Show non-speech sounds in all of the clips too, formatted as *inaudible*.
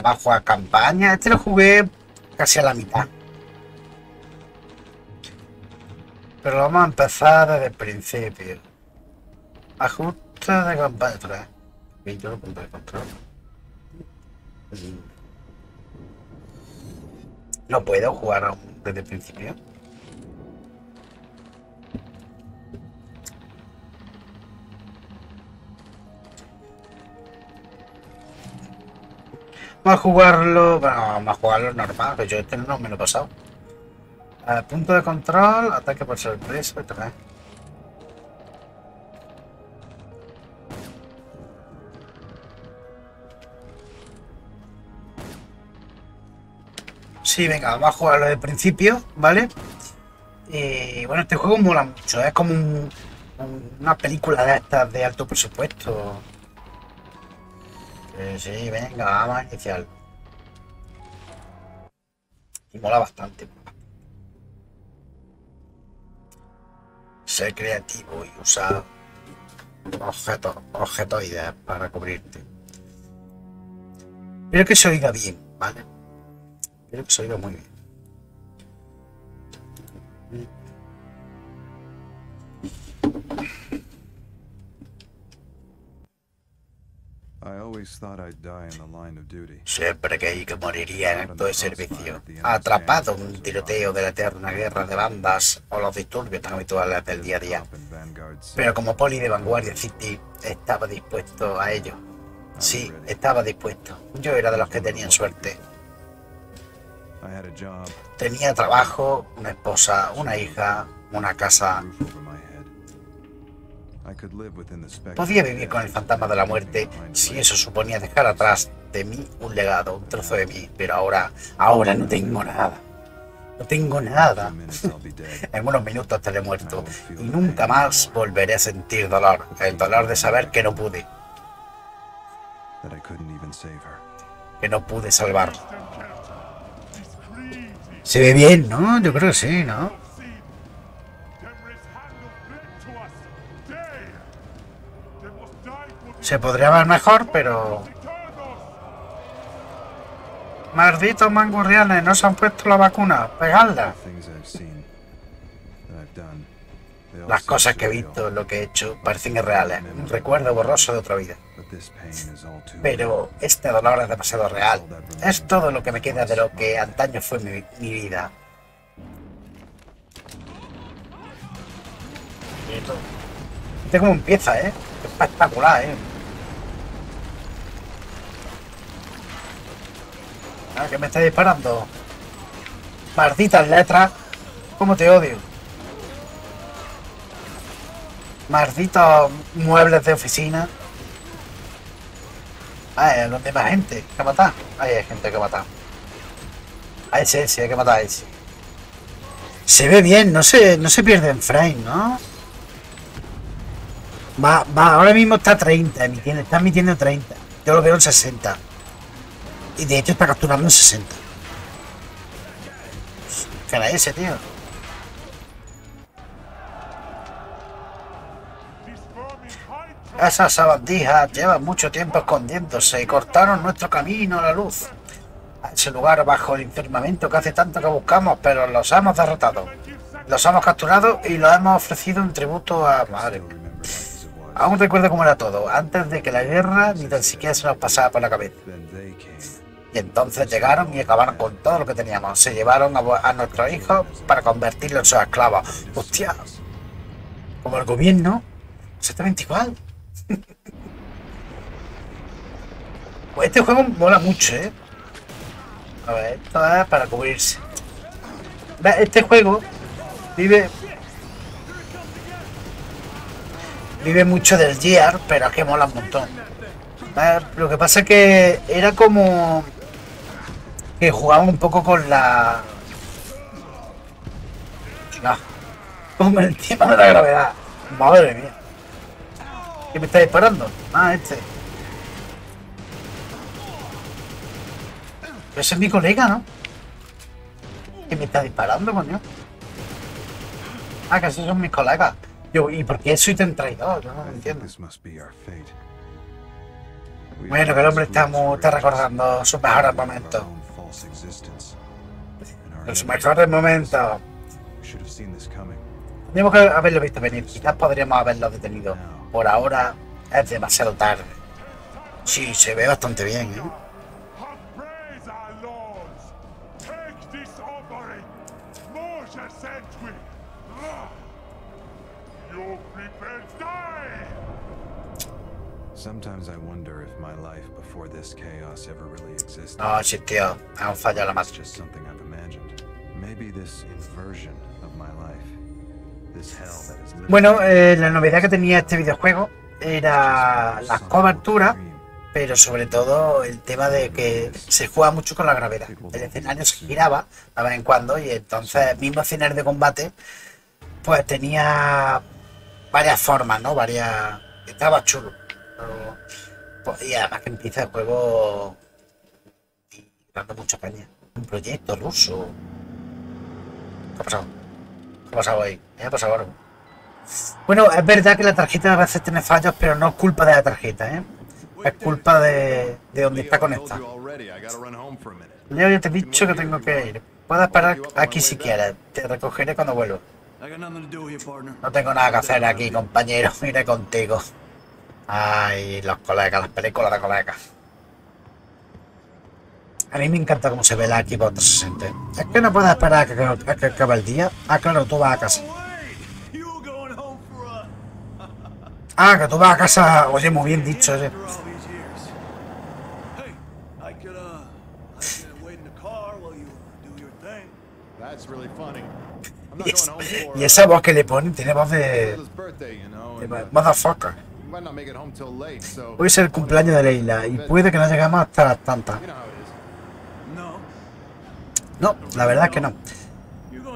va a campaña. Este lo jugué casi a la mitad. Pero vamos a empezar desde el principio. Ajuste de campaña 3. Vídeo, punto de control. No puedo jugar desde el principio. Vamos a jugarlo, bueno, vamos a jugarlo normal, que yo este no me lo he pasado. Eh, punto de control, ataque por sorpresa, otra Sí, venga, vamos a jugarlo de principio, ¿vale? Y bueno, este juego mola mucho, es como un- una película de estas de alto presupuesto. Sí, sí, venga, vamos a. Y mola bastante. Ser creativo y usar objetos, objetoides para cubrirte. Espero que se oiga bien, ¿vale? Espero que se oiga muy bien. Siempre creí que moriría en acto de servicio, atrapado en un tiroteo de la eterna guerra de bandas o los disturbios tan habituales del día a día. Pero como poli de Vanguardia City estaba dispuesto a ello. Sí, estaba dispuesto. Yo era de los que tenían suerte. Tenía trabajo, una esposa, una hija, una casa. Podía vivir con el fantasma de la muerte si eso suponía dejar atrás de mí un legado, un trozo de mí. Pero ahora, ahora no tengo nada. No tengo nada. *laughs* En unos minutos estaré muerto y nunca más volveré a sentir dolor. El dolor de saber que no pude, que no pude salvarla. Se ve bien, ¿no? Yo creo que sí, ¿no? Se podría ver mejor, pero... Malditos mangurrianes, no se han puesto la vacuna. Pegadla. Las cosas que he visto, lo que he hecho, parecen irreales. Un recuerdo borroso de otra vida. Pero este dolor es demasiado real. Es todo lo que me queda de lo que antaño fue mi, mi vida. Este cómo empieza, ¿eh? Espectacular, ¿eh? Ah, que me está disparando. Malditas letras. ¿Cómo te odio? Malditos muebles de oficina. Ah, donde hay más gente que matar. Ahí hay gente que matar. A ese, ese, hay que matar a ese. Se ve bien, no se, no se pierde en frame, ¿no? Va, va, ahora mismo está a 30, emitiendo, está emitiendo 30. Yo lo veo en 60. Y de hecho está capturando en 60. ¿Qué era ese, tío? Esas sabandijas llevan mucho tiempo escondiéndose y cortaron nuestro camino a la luz. A ese lugar bajo el firmamento que hace tanto que buscamos, pero los hemos derrotado. Los hemos capturado y los hemos ofrecido un tributo a... Madre. Aún recuerdo cómo era todo, antes de que la guerra ni tan siquiera se nos pasara por la cabeza. Y entonces llegaron y acabaron con todo lo que teníamos. Se llevaron a, nuestros hijos para convertirlos en sus esclavos. Hostia, como el gobierno, exactamente igual. *laughs* Pues este juego mola mucho, ¿eh? A ver, esto es para cubrirse. Este juego vive... Vive mucho del Gear, pero es que mola un montón. Lo que pasa es que era como que jugaba un poco con la. No, con el tema de la gravedad. Madre mía. ¿Qué me está disparando? Ah, este. Pero ese es mi colega, ¿no? ¿Qué me está disparando, coño? Ah, que esos son mis colegas. Yo, ¿y por qué soy tan traidor? Yo no lo entiendo. Bueno, que el hombre está, muy, está recordando sus mejores momentos. Own false existence. And our Los enemies- mejores momentos. We should have seen this coming. Tenemos que haberlo visto venir. Quizás podríamos haberlo detenido. Por ahora es demasiado tarde. Sí, se ve bastante bien, ¿eh? Praise our lords! Take this offering! Moshe sent we! Ah. You prepare die! Sometimes I wonder if my life before this chaos ever really existed. No, sí, tío. Es un fallo la It's más. just something I've imagined. Maybe this inversion of my life, this hell that is living Bueno, eh, la novedad que tenía este videojuego era las coberturas, pero sobre todo el tema de que se juega mucho con la gravedad. El escenario se giraba de vez en cuando y entonces el mismo escenario de combate pues tenía varias formas, ¿no? Varias... Estaba chulo. Pero, y además que empieza el juego y dando mucha caña. Un proyecto ruso. ¿Qué ha pasado? ¿Qué ha pasado ahí? ¿Qué ha pasado algo? Bueno, es verdad que la tarjeta a veces tiene fallos, pero no es culpa de la tarjeta, ¿eh? Es culpa de, de donde está conectada. Leo, ya te he dicho que tengo que ir. Puedes esperar aquí si quieres. Te recogeré cuando vuelva. No tengo nada que hacer aquí, compañero. *laughs* Iré contigo. Ay, los colegas, las películas de colegas. A mí me encanta cómo se ve la Xbox 360. Es que no puedes esperar a que, a que acabe el día. Ah, claro, tú vas a casa. Ah, que tú vas a casa. Oye, muy bien dicho, oye. uh, Y, es- y uh, esa voz que le ponen tiene voz de. De uh, motherfucker. Hoy es el cumpleaños de Leila y puede que no lleguemos hasta las tantas. No, la verdad es que no.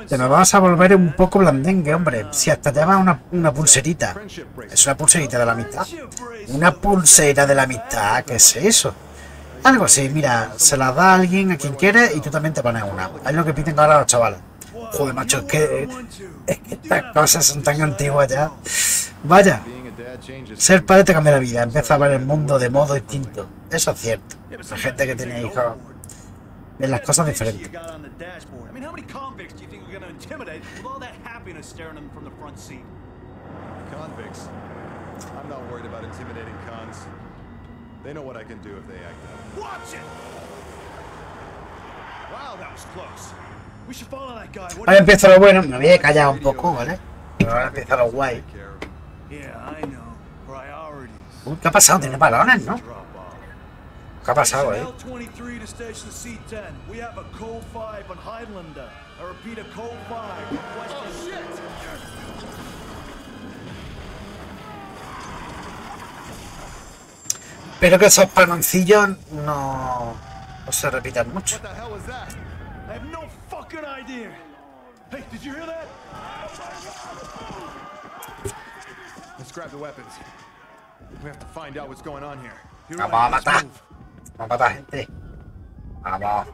Te me vas a volver un poco blandengue, hombre. Si hasta llevas una, una pulserita. Es una pulserita de la amistad. Una pulsera de la amistad, ¿qué es eso? Algo así, mira, se la da a alguien a quien quiere y tú también te pones una. Es lo que piden ahora los chavales. Joder, macho, es que, es que estas cosas son tan antiguas ya. Vaya, ser padre te cambia la vida, empieza a ver el mundo de modo distinto. Eso es cierto. La gente que tiene hijos ve las cosas diferentes. They know what I can do if they act up. Watch it! Wow, that was close. We should follow that guy. Ahora empieza lo bueno, me había callado un poco, ¿vale? Pero ahora empieza lo guay. Yeah, I know. Uy, ¿Qué ha pasado? Tiene balones, ¿no? ¿Qué ha pasado, eh? L23 to station C10. We have a code 5 on Highlander. I repeat, a code 5. Requesting... Espero que esos panoncillos no, no se repitan mucho. What the hell was that? I have no fucking idea. Hey, did you hear that? Let's grab the weapons. Vamos a matar. Vamos a matar gente. Vamos.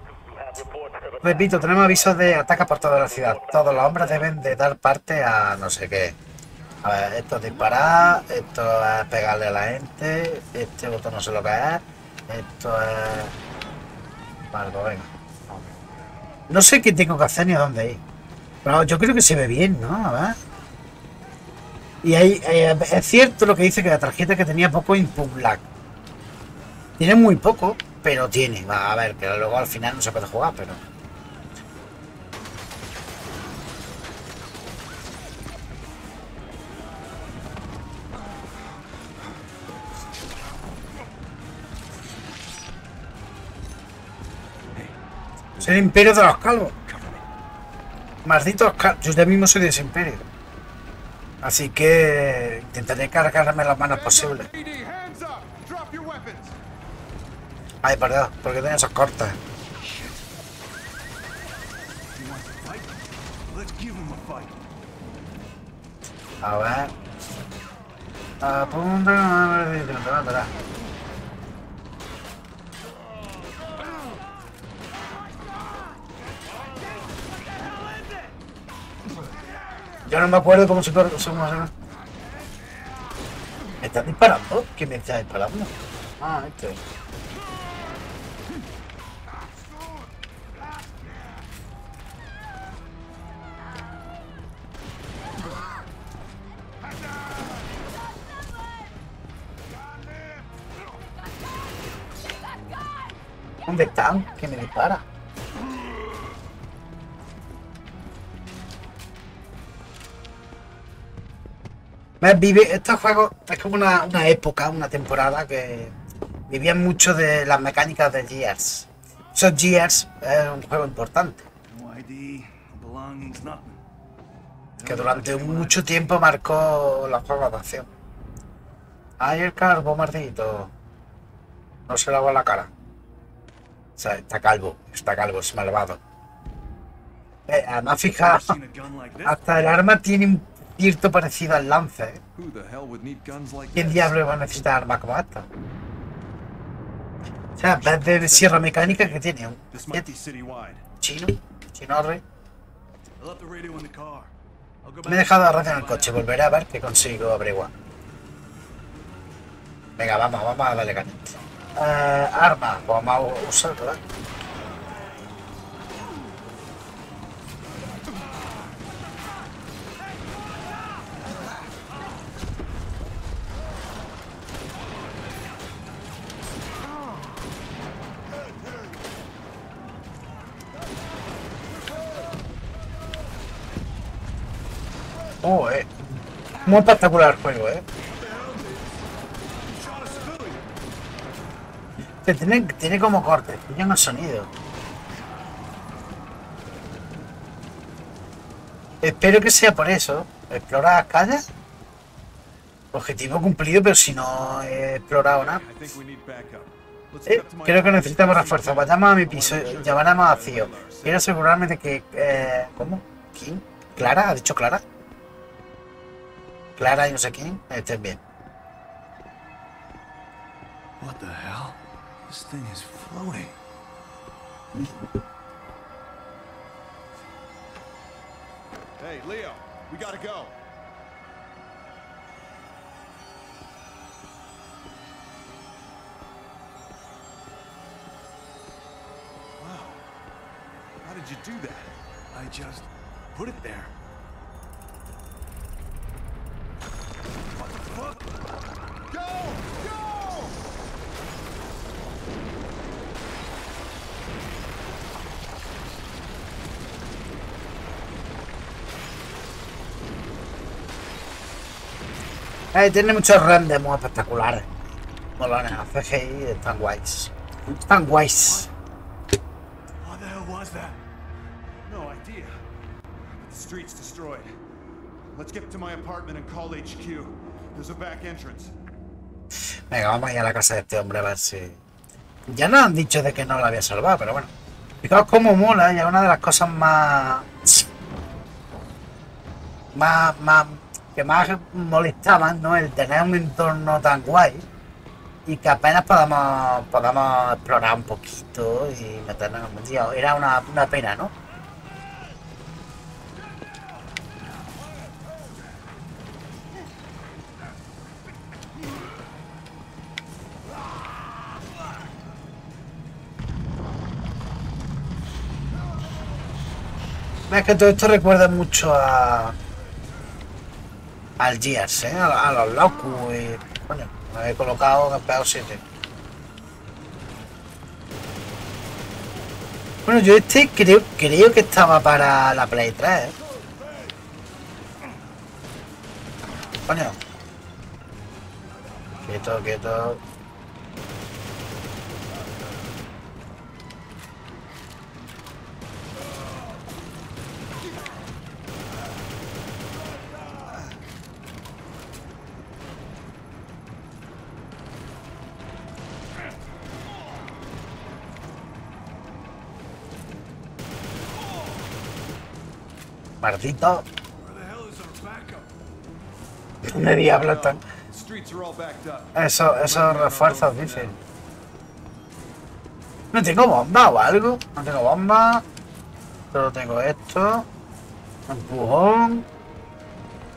Repito, tenemos avisos de ataques por toda la ciudad. Todos los hombres deben de dar parte a no sé qué. A ver, esto es disparar, esto es pegarle a la gente, este botón no sé lo que es, esto es... Vale, pues venga. No sé qué tengo que hacer ni a dónde ir. Pero yo creo que se ve bien, ¿no? A ver. Y ahí, eh, es cierto lo que dice que la tarjeta que tenía poco input. Tiene muy poco, pero tiene. Va a ver, que luego al final no se puede jugar, pero. Soy el imperio de los calvos. Malditos calvos. Yo ya mismo soy de. Así que intentaré cargarme las manos posible. Ay, perdón, porque tengo esos cortes. A fight. A ver. Yo no me acuerdo cómo se cómo ¿Me están disparando? ¿Quién me está disparando? Ah, este. ¿Dónde están? ¿Quién me dispara? ¿Ves? Vive, estos juegos es como una, una época, una temporada que vivían mucho de las mecánicas de Gears. Esos Gears es un juego importante, que durante mucho tiempo marcó los juegos de acción. ¡Ay, el calvo, maldito! No se lava la cara. O sea, está calvo, está calvo, es malvado. Eh, además, fijaos, Seen a gun like this? hasta el arma tiene un cierto parecido al lance. ¿eh? ¿Quién diablo va a necesitar armas como esta? O sea, en vez de sierra mecánica que tiene un chino, go Me he dejado la radio en el coche, volveré a ver qué consigo averiguar. Venga, vamos, vamos a darle caña. Eh, pues vamos a usarla. Oh, eh. Muy espectacular el juego, eh. Que tiene, tiene como cortes, tiene un sonido. Espero que sea por eso. Explora las calles. Objetivo cumplido, pero si no he explorado nada. Creo que necesitamos and see refuerzo. what I Vayamos a mi piso llamaremos a Cío. Quiero asegurarme de que... Eh, ¿Cómo? ¿Quién? ¿Clara? ¿Ha dicho Clara? Clara y no sé quién. Estén bien. What the hell? This thing is floating. Hey, Leo, we gotta go. Wow. How did you do that? I just put it there. Eh, tiene muchos renders muy espectaculares. Molones, CGI están guays. Están guays. What the hell was that? No idea. The street's destroyed. Let's get to my apartment and call HQ. There's a back entrance. Venga, vamos a ir a la casa de este hombre a ver si... Ya nos han dicho de que no la había salvado, pero bueno. Fijaos cómo mola, y es una de las cosas más... Más, más... Que más molestaban, ¿no? El tener un entorno tan guay. Y que apenas podamos, podamos explorar un poquito y meternos en mundillo. Era una, una pena, ¿no? Es que todo esto recuerda mucho a. al Gears, ¿eh? A, los Locus y. Coño, me he colocado peor sitio. Bueno, yo este creo, creo que estaba para la Play 3, ¿eh? Coño. Quieto, quieto. Backup? ¿Dónde diablos están? Eso, esos refuerzos, dicen. No tengo bomba o algo. No tengo bomba. Solo tengo esto. Empujón.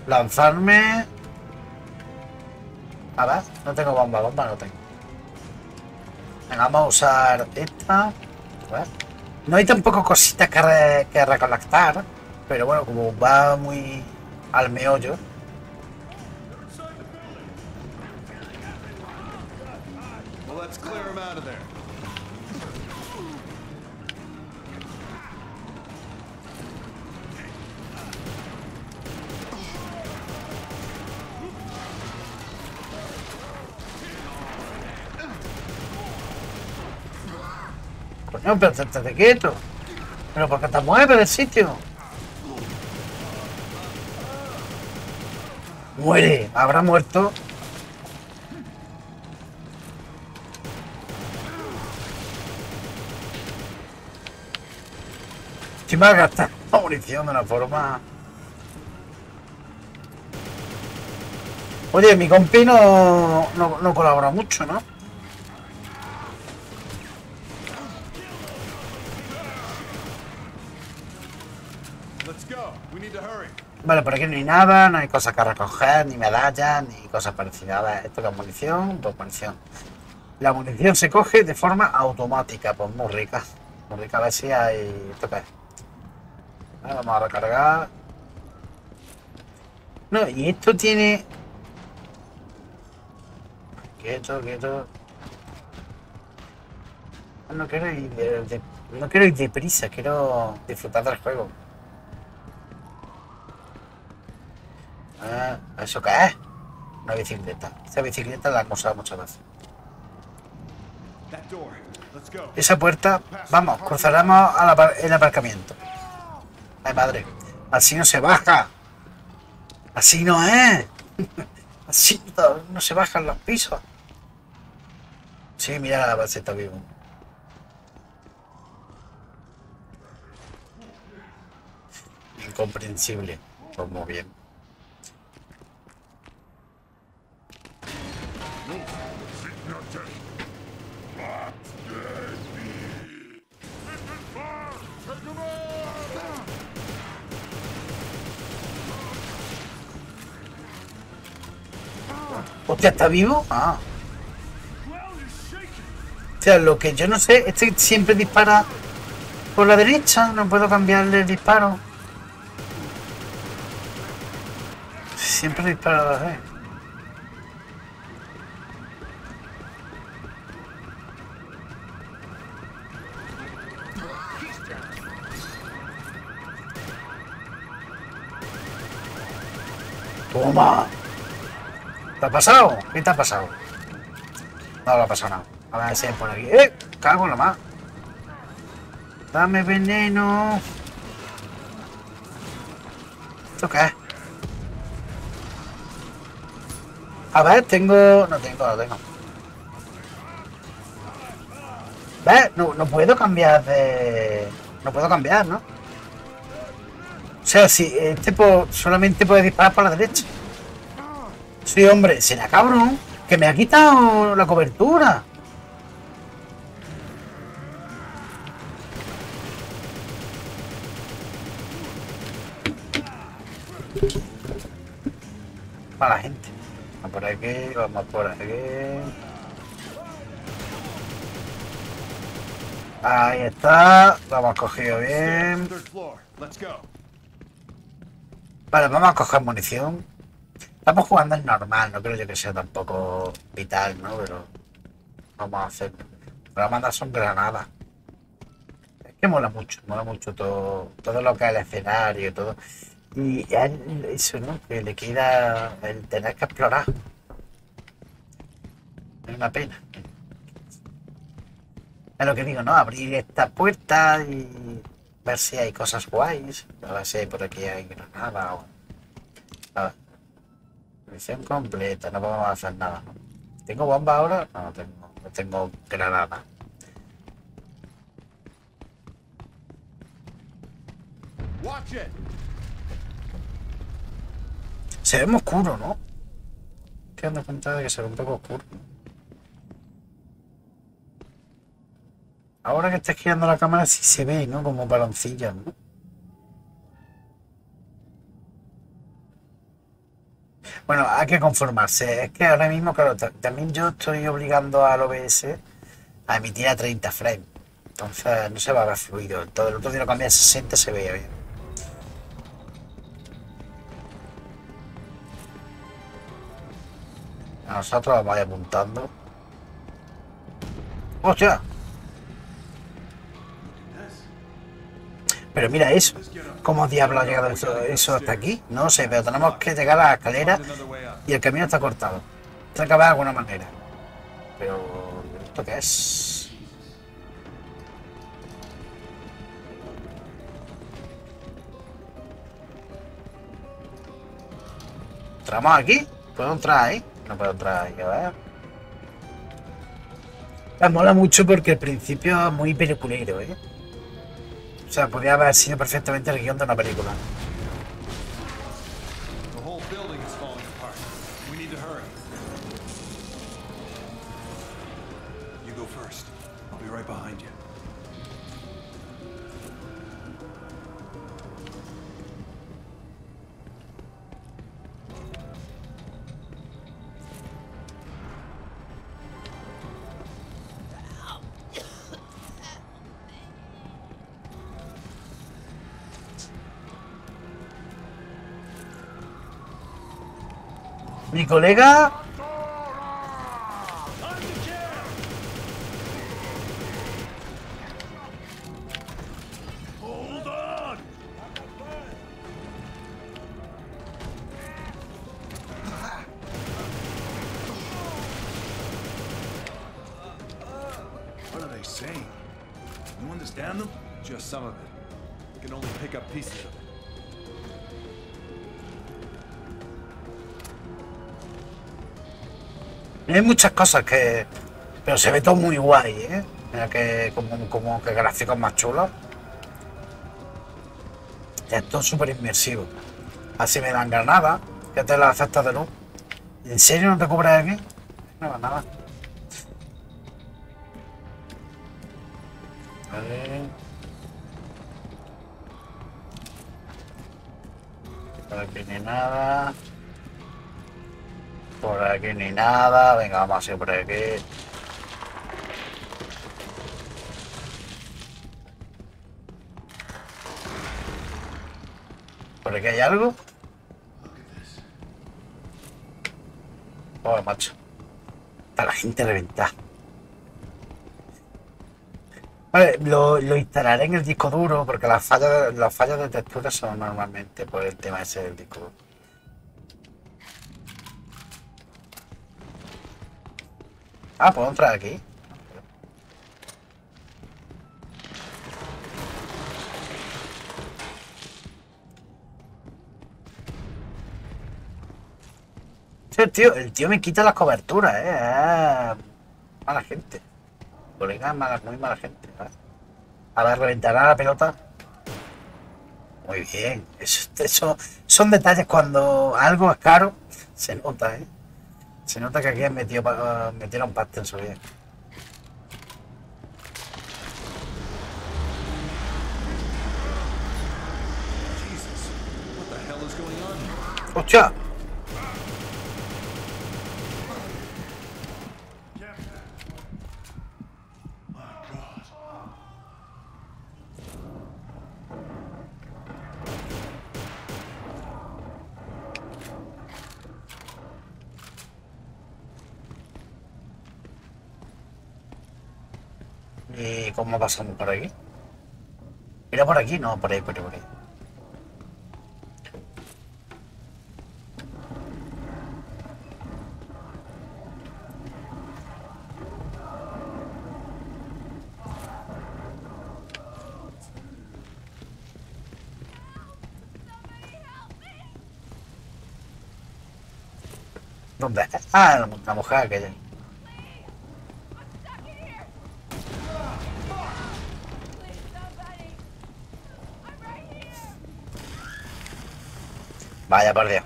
Lanzarme. A ver, no tengo bomba, bomba no tengo. Venga, vamos a usar esta. A ver. No hay tampoco cositas que, re- que recolectar, pero bueno, como va muy al meollo. Well, let's clear him out of there. Coño, pero te, te quieto. Pero porque te mueves del sitio. Muere, habrá muerto. Si ha gastado la munición de una forma. Oye, mi compi no, no colabora mucho, ¿no? Vale, por aquí no hay nada, no hay cosas que recoger, ni medallas, ni cosas parecidas. Esto que es munición, pues munición. La munición se coge de forma automática, pues muy rica. Muy rica, a ver si hay... ¿Esto qué es? Vamos a recargar. No, y esto tiene... Quieto, quieto. No quiero ir de, de- no quiero ir deprisa, quiero disfrutar del juego. Ah, ¿Eso qué es? Una bicicleta. Esta bicicleta la han usado muchas veces. Esa puerta, vamos, cruzaremos al el aparcamiento. Ay, madre. Así no se baja. Así no es. *laughs* Así no, no se bajan los pisos. Sí, mira la base está vivo. Incomprensible. Pues muy bien. Hostia, ¿está vivo? Ah. O sea, lo que yo no sé, este siempre dispara por la derecha, no puedo cambiarle el disparo. Siempre dispara a la vez. Toma. ¿Te ha pasado? ¿Qué te ha pasado? No le ha pasado nada. A ver si hay por aquí. ¡Eh! Cago en la más. Dame veneno. ¿Esto qué es? A ver, tengo... No tengo, no tengo. ¿Ves? No, no puedo cambiar de... No puedo cambiar, ¿no? O sea, si este po- solamente puede disparar por la derecha. Sí, hombre, será cabrón. Que me ha quitado la cobertura. Mala gente. Vamos por aquí, vamos por aquí. Ahí está. Lo hemos cogido bien. Vale, vamos a coger munición. Estamos jugando en normal, no creo yo que sea tampoco vital, ¿no? Pero vamos a hacer. Pero mandar son granadas. Es que mola mucho, mola mucho todo, todo lo que es el escenario todo. Y eso, ¿no? Que le queda el tener que explorar. Es una pena. Es lo que digo, ¿no? Abrir esta puerta y ver si hay cosas guays. A ver si por aquí hay granada o. A ver. Misión completa, no podemos hacer nada. ¿Tengo bomba ahora? No, no tengo. No tengo granada. Watch it. Se ve muy oscuro, ¿no? Estoy dando cuenta de que se ve un poco oscuro. Ahora que está girando la cámara sí se ve, ¿no? Como baloncillas, ¿no? Bueno, hay que conformarse. Es que ahora mismo, claro, ta- también yo estoy obligando al OBS a emitir a 30 frames. Entonces no se va a ver fluido. Todo el otro día lo cambié a 60 se veía bien. A nosotros vamos apuntando. ¡Hostia! Pero mira eso. ¿Cómo diablo ha llegado eso, hasta aquí? No sé, pero tenemos que llegar a la escalera y el camino está cortado. Que haber de alguna manera. Pero, ¿esto qué es? ¿Entramos aquí? ¿Puedo entrar ahí? No puedo entrar ahí, a ver. Me mola mucho porque el principio es muy peliculero, ¿eh? O sea, podría haber sido perfectamente el guion de una película. Colega Hay muchas cosas que. Pero se ve todo muy guay, ¿eh? Mira que como, que gráficos más chulos. Ya es todo súper inmersivo. Así me dan granadas, que te las efectos de luz. ¿En serio no te cubres aquí? No, nada. Ni nada. Venga, vamos a ir por aquí. ¿Por aquí hay algo? Oh, macho. Está la gente reventada. Vale, lo, lo instalaré en el disco duro porque las fallas, las fallas de textura son normalmente por el tema ese del disco duro. Ah, puedo entrar aquí. El tío, el tío me quita las coberturas, eh. Ah, mala gente. Colega mala, muy mala gente. ¿vale? A ver, reventará la pelota. Muy bien. Eso, eso son detalles cuando algo es caro. Se nota, eh. Se nota que aquí han metido, pa- metieron pasta en su vida. Jesus. What the hell is going on here? ¡Hostia! ¿Y cómo pasamos por aquí? ¿Era por aquí? No, por ahí, por ahí, por ahí. ¿Dónde? Ah, la, la mujer aquella. Vaya por Dios.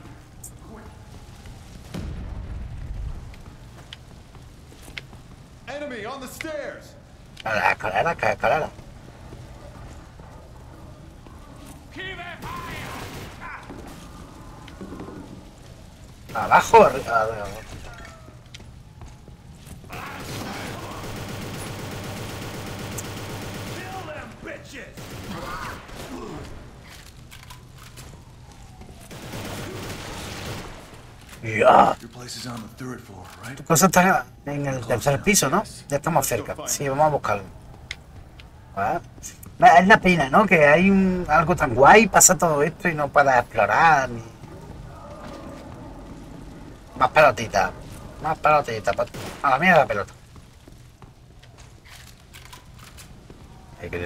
Enemy on the stairs! A la escalera, a la escalera. Abajo, arri- arriba. Ya. Your place is on the third floor, right? Tu cosa está en el tercer piso, ¿no? Ya estamos cerca. Sí, vamos a buscarlo. Ah, Es la pena, ¿no? Que hay un- algo tan guay, pasa todo esto y no puedas explorar. Ni... Más pelotita. Más pelotita. A la mierda la pelota. Hay que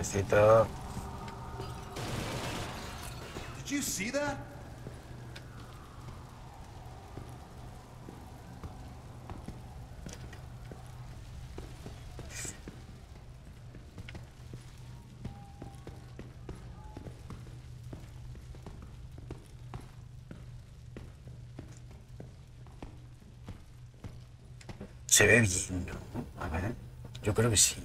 Se ve bien, ¿no? A ver. Yo creo que sí.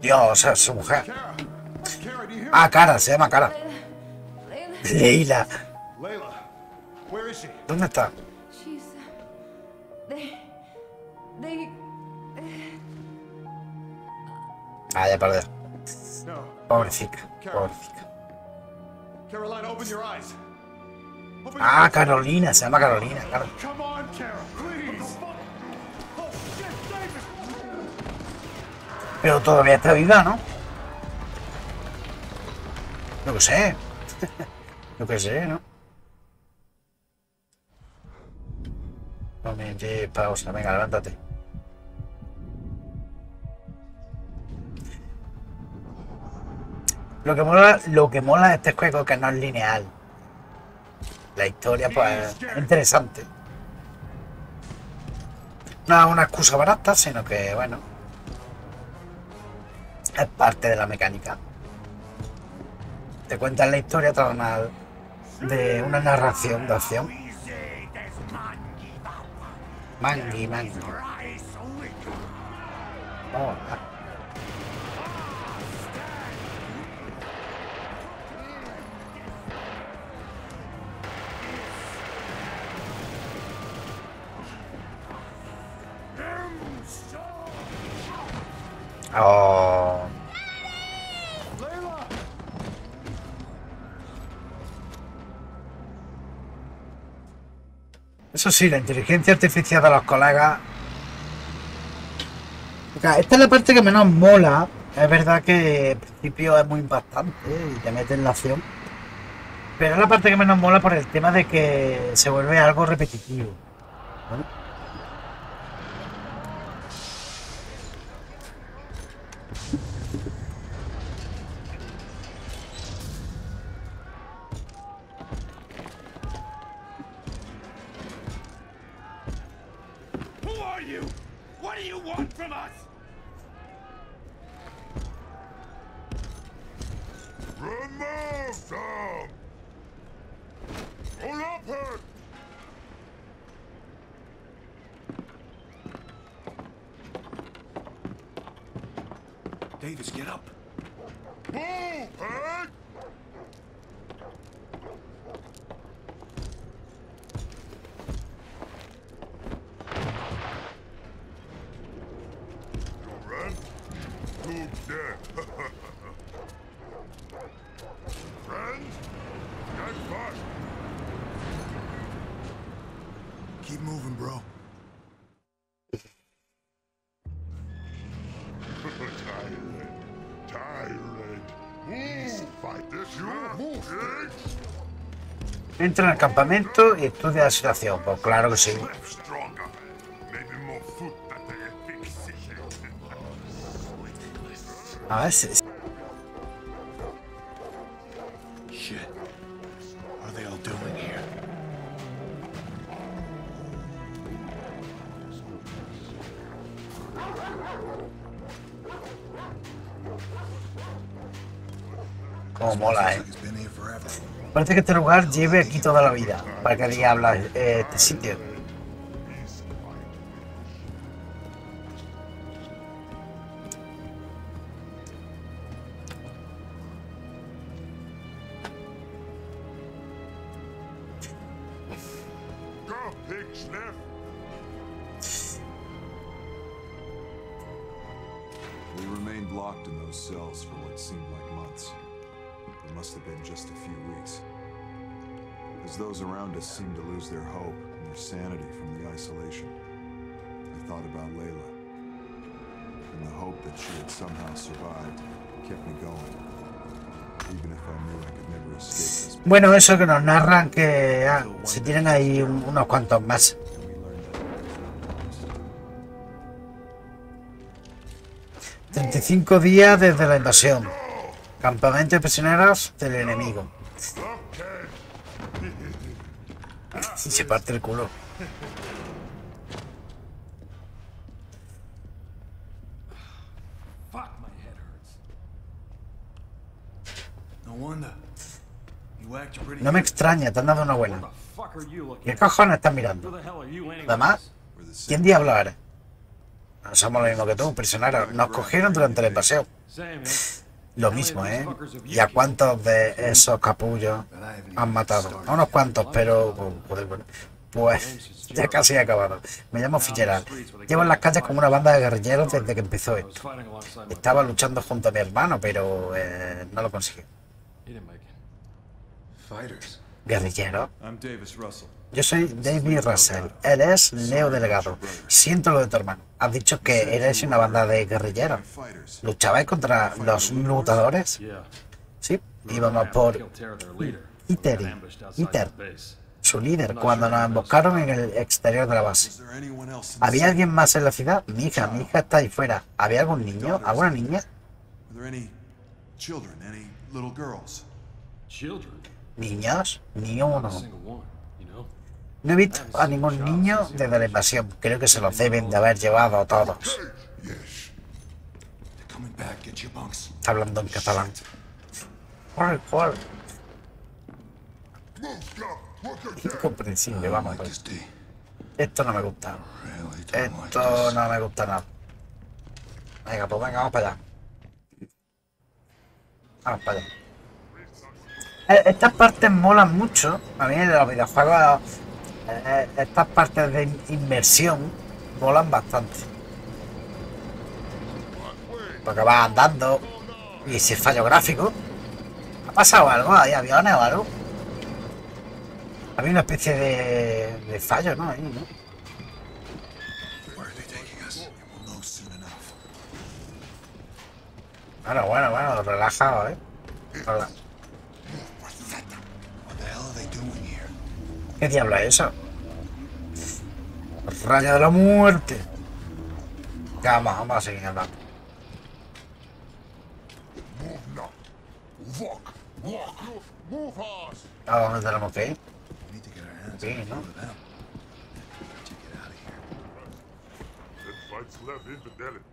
Dios, mujer. Do you hear Ah, cara, se llama cara. Leila. ¿Dónde está? Ah, ya perdí. No. Pobrecita. Pobrecita. Ah, Carolina, se llama Carolina, claro. Oh! Pero todavía está viva, ¿no? Lo que sé. *laughs* Lo que sé, ¿no? Momente, pausa, venga, levántate. Lo que mola, lo que mola de este juego es que no es lineal. La historia, pues, es interesante. No es una excusa barata, sino que, bueno, es parte de la mecánica. Te cuentan la historia a través de una- narración de acción. Mangi, mangi. Oh. Eso sí, la inteligencia artificial de los colegas. Esta es la parte que menos mola. Es verdad que al principio es muy impactante y te mete en la acción. Pero es la parte que menos mola por el tema de que se vuelve algo repetitivo. ¿vale? Who are you? What do you want from us? Remove them! Hold up her! Davis, get up. Move, Entra en el campamento y estudia la situación. Pues claro que sí. A ver si. Que este lugar lleve aquí toda la vida. ¿Para qué diablos eh, este sitio? Bueno, eso que nos narran que ah, se tienen ahí un- unos cuantos más. and we learned that 35 días desde la invasión. Campamento de prisioneros del enemigo. Se parte el culo. Fuck, my head hurts. No wonder. You act pretty No me good. Extraña, te han dado una What buena. ¿Qué cojones estás mirando? Además. ¿quién diablo eres? No somos lo mismo que tú, prisioneros. Nos cogieron durante la invasión. Same, eh? Lo mismo, ¿eh? ¿Y a cuántos de esos capullos han matado? A unos cuantos, pero... Pues ya casi he acabado. Me llamo Fitzgerald. Llevo en las calles como una banda de guerrilleros desde que empezó esto. Estaba luchando junto a mi hermano, pero eh, no lo consiguió. ¿Guerrillero? I'm Davis Russell. Yo soy David Russell. Él es Leo Delegado. Siento lo de tu hermano. Has dicho que eres una banda de guerrilleros. ¿Luchabais contra los lutadores? Yeah. Sí. Íbamos por leader. Iter. Su líder cuando nos emboscaron en el exterior de la base. ¿Había alguien más en la ciudad? Mi hija, mi hija está ahí fuera. ¿Había algún niño? ¿Alguna niña? Children? ¿Niños? Ni a uno. No he visto a ningún niño desde la invasión. Creo que se los deben de haber llevado todos. Your bunks. Está hablando en catalán. ¿Cuál, cuál? Incomprensible, vamos a day. Esto no me gusta. Esto no me gusta nada. Venga, pues venga, vamos para allá. Vamos para allá. Eh, Estas partes molan mucho. A mí en los videojuegos, eh, estas partes de inmersión molan bastante. Porque vas andando y ese fallo gráfico. ¿Ha pasado algo? ¿Hay aviones o algo? Había una especie de, de fallo, ¿no? Ahí, ¿no? Bueno, bueno, bueno, relajado, ¿eh? Rela- What the hell are they doing here? ¿Qué diablo es eso? Rayo de la muerte. Ya, vamos, vamos a seguir andando. Move now. Walk. Walk. Move fast. ¿A dónde tenemos que ir? We need to get our hands Sí, ¿no? few of them. Let you get out of here. Then fights left infidelity.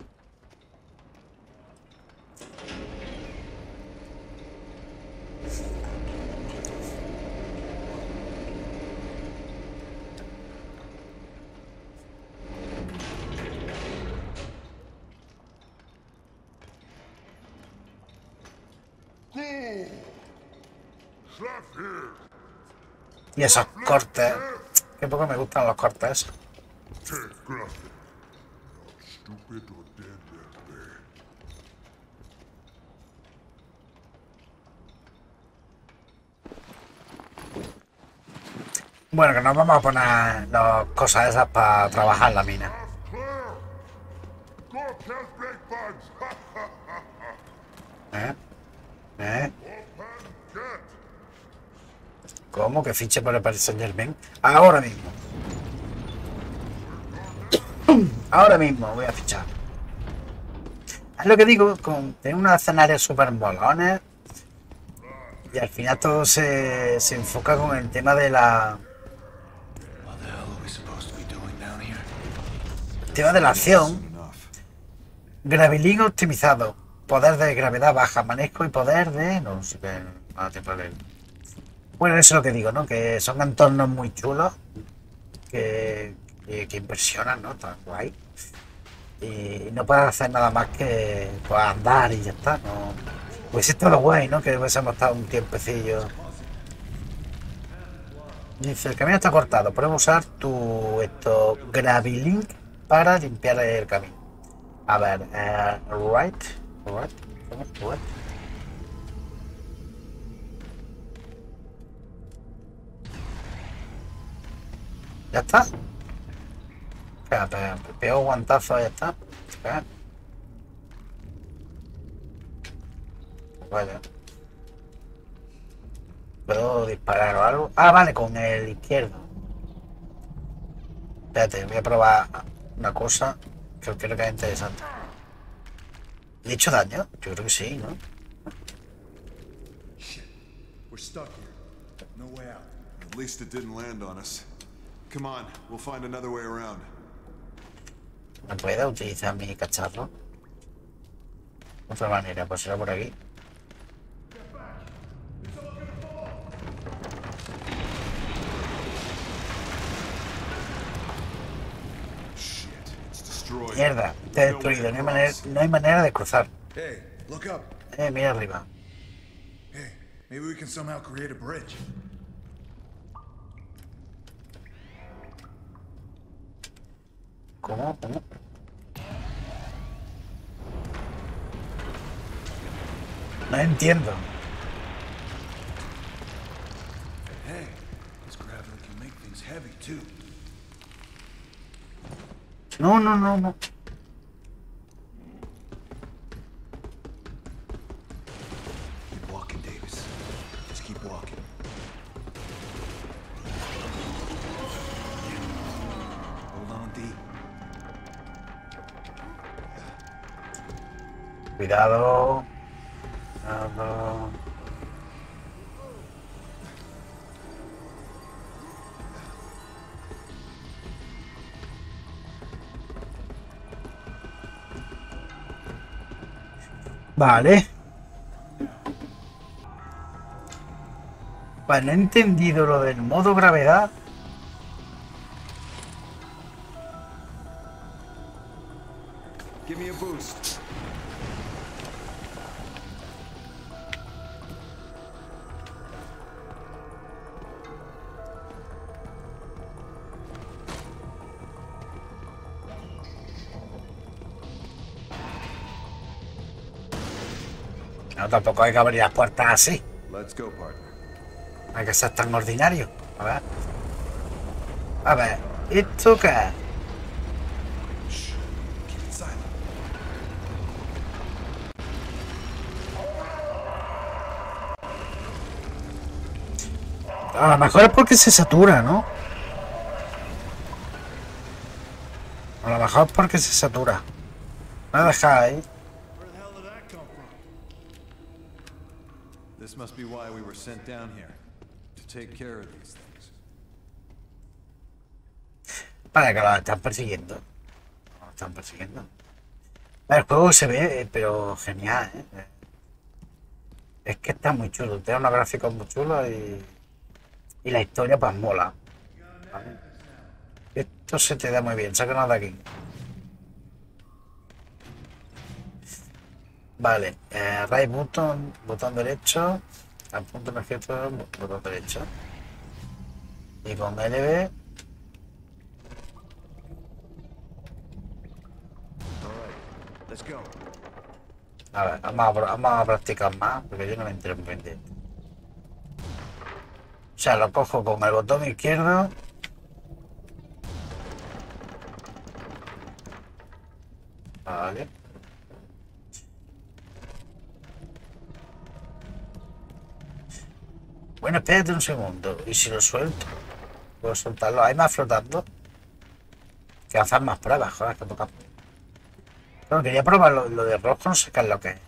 Go! Slav here! Y esos cortes. Qué poco me gustan los cortes. Take Grafton. Stupid or dead that way. Bueno, que nos vamos a poner las cosas esas para trabajar la mina. *laughs* ¿Eh? ¿Eh? ¿Cómo? ¿Que fiche por el Paris Saint Germain? Ahora mismo. *coughs* Ahora mismo voy a fichar. Es lo que digo, con tener unos escenarios súper molones. Y al final todo se, se enfoca con el tema de la. What the hell are we supposed to be doing down here? De la acción. Gravilín optimizado. Poder de gravedad baja. Manejo y poder de. No sé qué. ah, tiempo Bueno, eso es lo que digo, ¿no? Que son entornos muy chulos. Que, impresionan, ¿no? Está guay. Y no puedes hacer nada más que pues, andar y ya está. ¿no? Pues estado guay, ¿no? Que hubiésemos estado un tiempecillo Dice, el camino está cortado. Podemos usar tu esto, Gravilink para limpiar el camino. A ver, eh, right, right, right. ¿Ya está? Espera, pega, pego guantazo, ya está. Vaya. ¿Puedo disparar o algo? Ah, vale, con el izquierdo. Espérate, voy a probar una cosa que creo que es interesante. ¿Le he hecho daño? Yo creo que sí, ¿no? We're stuck here. No way out. At least it didn't land on us. Come on, we'll find another way around. ¿No puedo utilizar mi cacharro? Otra manera, pues será por aquí. Shit, it's destroyed. Mierda, te he destruido. No hay manera, no hay manera de cruzar. Hey, look up. Eh, mira arriba. Hey, maybe we can somehow create a bridge. ¿Cómo? ¿Cómo? No entiendo. Hey, this gravity can make things heavy too. No, no, no, no. Keep walking, Davis. Just keep walking. Hold on, D. Cuidado. Cuidado. Vale. Vale, no he entendido lo del modo gravedad. Tampoco hay que abrir las puertas así. Hay que ser tan ordinario. A ver. A ver, ¿esto qué. A lo mejor es porque se satura, ¿no? A lo mejor es porque se satura. Me ha dejado ahí. This must be why we were sent down here. To take care of these things. Para que lo están persiguiendo. Lo están persiguiendo. El juego se ve, eh, pero genial, ¿eh? Es que está muy chulo. Tiene unos gráficos muy chulos y, y la historia pues mola. ¿vale? Esto se te da muy bien. Sácanos de aquí. Vale. Eh, right button, botón derecho. Al punto energético, botón derecho. Y con LB. A ver, vamos a, vamos a practicar más, porque yo no me entero muy bien. O sea, lo cojo con el botón izquierdo. Vale. Bueno, espérate un segundo. ¿Y si lo suelto? ¿Puedo soltarlo? ¿Hay más flotando? Que hacer más pruebas, joder, que toca. Pero quería probar lo, lo de rojo, no sé qué es lo que es.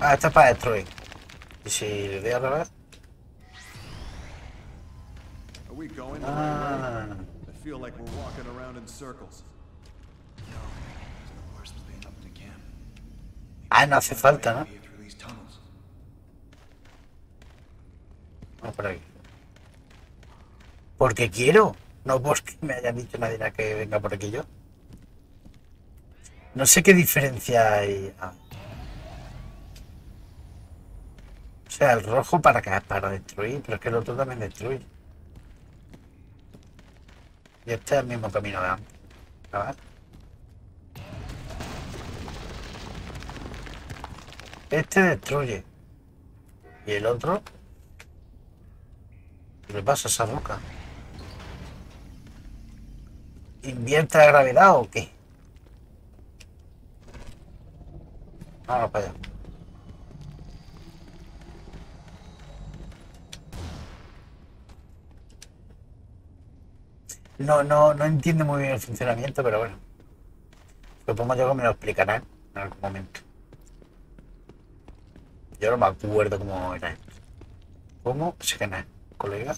Ah, esto es para destruir. ¿Y si le doy al revés? Ah, right way? I feel like we're walking around in circles. No, there's no worse than staying up in the camp. ah, no hace falta, ¿no? Maybe through these tunnels. Vamos por aquí. Porque quiero, no porque me haya dicho nadie que venga por aquí yo. No sé qué diferencia hay. Ah. sea, el rojo para qué? Para destruir, pero es que el otro también destruye. Y este es el mismo camino de antes. A ver. Este destruye. Y el otro. ¿Qué le pasa a esa roca? ¿Invierte la gravedad o qué? Vamos para allá. No, no, no entiendo muy bien el funcionamiento, pero bueno. Supongo yo que me lo explicarán en algún momento. Yo no me acuerdo cómo era esto. ¿Cómo? Sé que no es. Colega.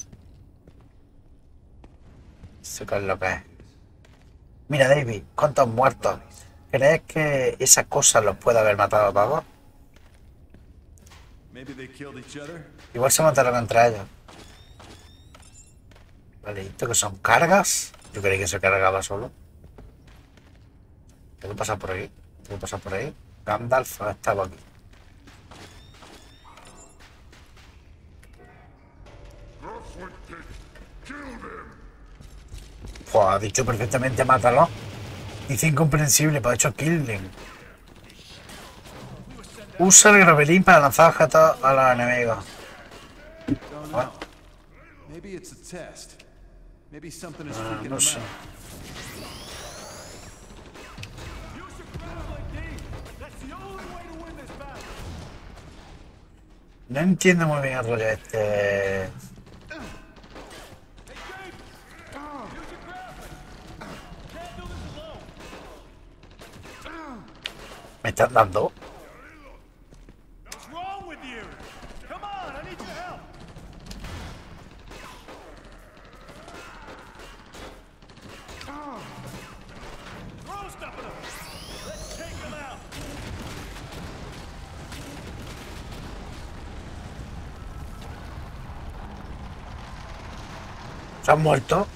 Sé qué es lo que es. Mira, David, ¿cuántos muertos? ¿Crees que esa cosa los puede haber matado a? Igual se mataron entre ellos. Vale, ¿y ¿esto que son cargas? Yo creí que se cargaba solo. Tengo que pasar por aquí. Tengo que pasar por ahí. Gandalf ha estado aquí. Pues ha dicho perfectamente mátalo. Dice incomprensible, pero ha hecho kill them. Usa el gravelín para lanzar objetos a los enemigos. Don't What? know. Maybe it's a test. Maybe something is Ah, no sé. No entiendo muy bien el rollo este. Hey, Dave. Use your grappling. Can't do this alone. Me están dando. What's wrong with you? Come on, I need your help. Throw stuff at him. Let's take him out. Se han muerto.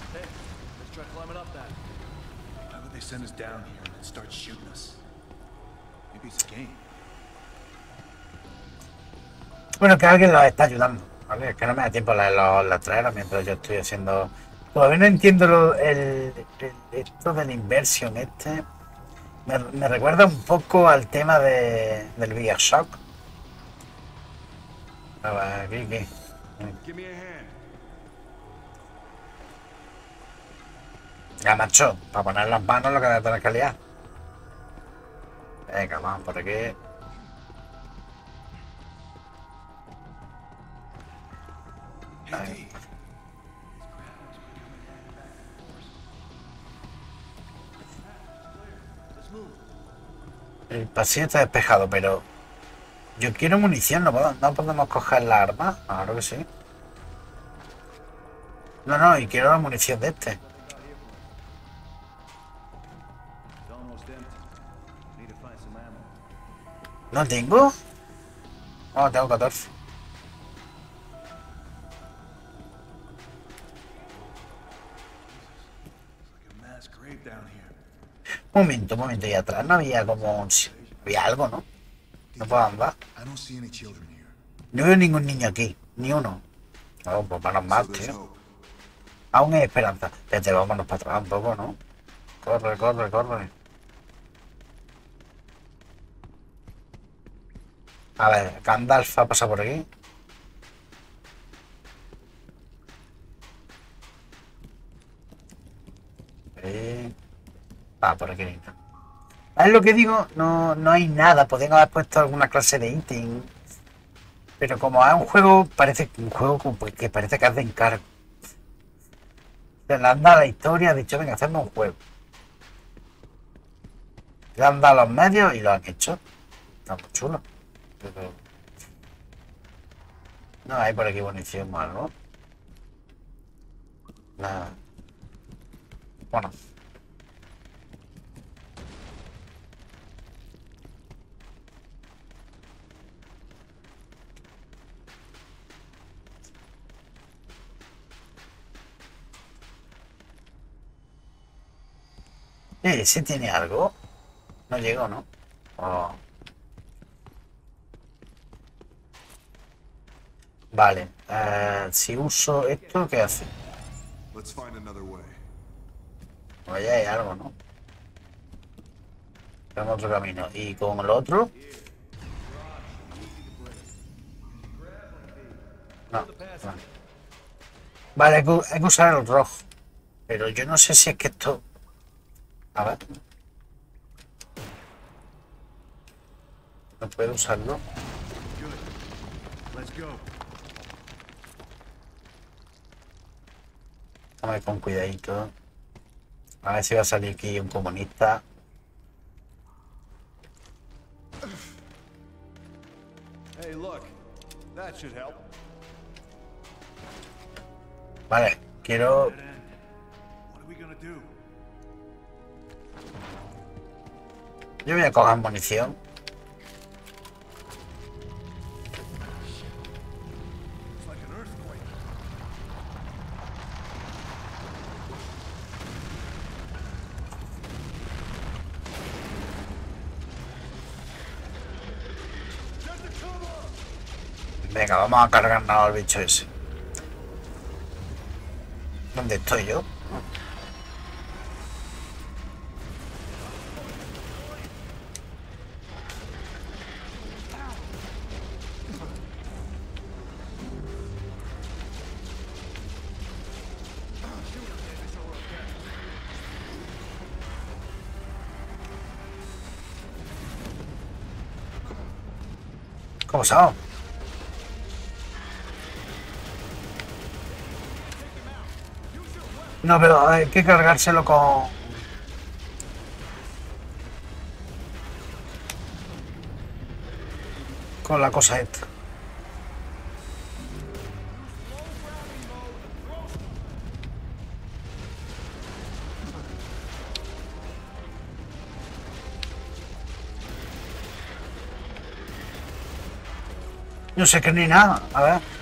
Let's Bueno, que alguien los está ayudando. ¿vale? Es que no me da tiempo a los letreros mientras yo estoy haciendo. Todavía no entiendo lo- el, el- esto del inversión este. Me, me recuerda un poco al tema de, del Bioshock. A ver, aquí, aquí. Ya, macho, para poner las manos lo que voy a tener que liar. Venga, vamos por aquí. El pasillo está despejado, pero yo quiero munición, ¿no, no podemos coger la arma? Claro que sí. No, no, y quiero la munición de este. ¿No tengo? No, tengo 14. Like a mass grave down here. Un momento, momento, y atrás no había como un... Había algo, ¿no? No puedo andar. No veo ningún niño aquí, ni uno. No, pues menos mal, tío. Aún hay esperanza. Vete, vámonos para atrás un poco, ¿no? Corre, corre, corre. A ver, Gandalf ha pasado por aquí. Ahí. Ah, por aquí. Es lo que digo, no, no hay nada. Podrían haber puesto alguna clase de ítem. Pero como es un juego, parece un juego que parece que es de encargo. Se le han dado la historia, ha dicho, venga, hacemos un juego. Le han dado los medios y lo han hecho. Está muy chulo. No hay por aquí munición o algo. Nada. Bueno. Eh, ¿sí tiene algo? No llegó, ¿no? Oh. Vale. eh, si uso esto, ¿qué hace? Way. Pues hay algo, ¿no? Tenemos otro camino. Y con el otro. No. no. Vale, hay que, hay que usar el rojo. Pero yo no sé si es que esto. A ver. No puedo usarlo. Let's go. Dame con cuidadito. A ver si va a salir aquí un comunista. Hey, look. That should help. Vale, quiero. Yo voy a coger munición. Venga, vamos a cargarnos al bicho ese. ¿Dónde estoy yo? ¿Cómo son? No, pero hay que cargárselo con... Con la cosa esta. No sé qué ni nada. A ver.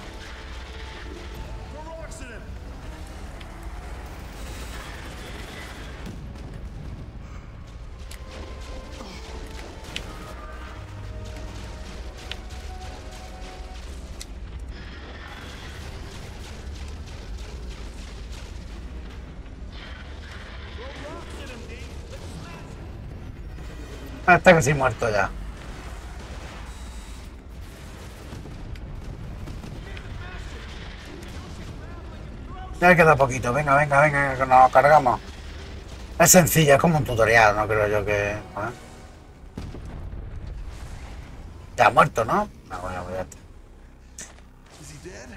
Ah, Está casi muerto ya. Ya queda poquito. Venga, venga, venga, que nos cargamos. Es sencilla, es como un tutorial, no creo yo que... ¿eh? Ya ha muerto, ¿no? No, bueno, pues ya está. Is he dead?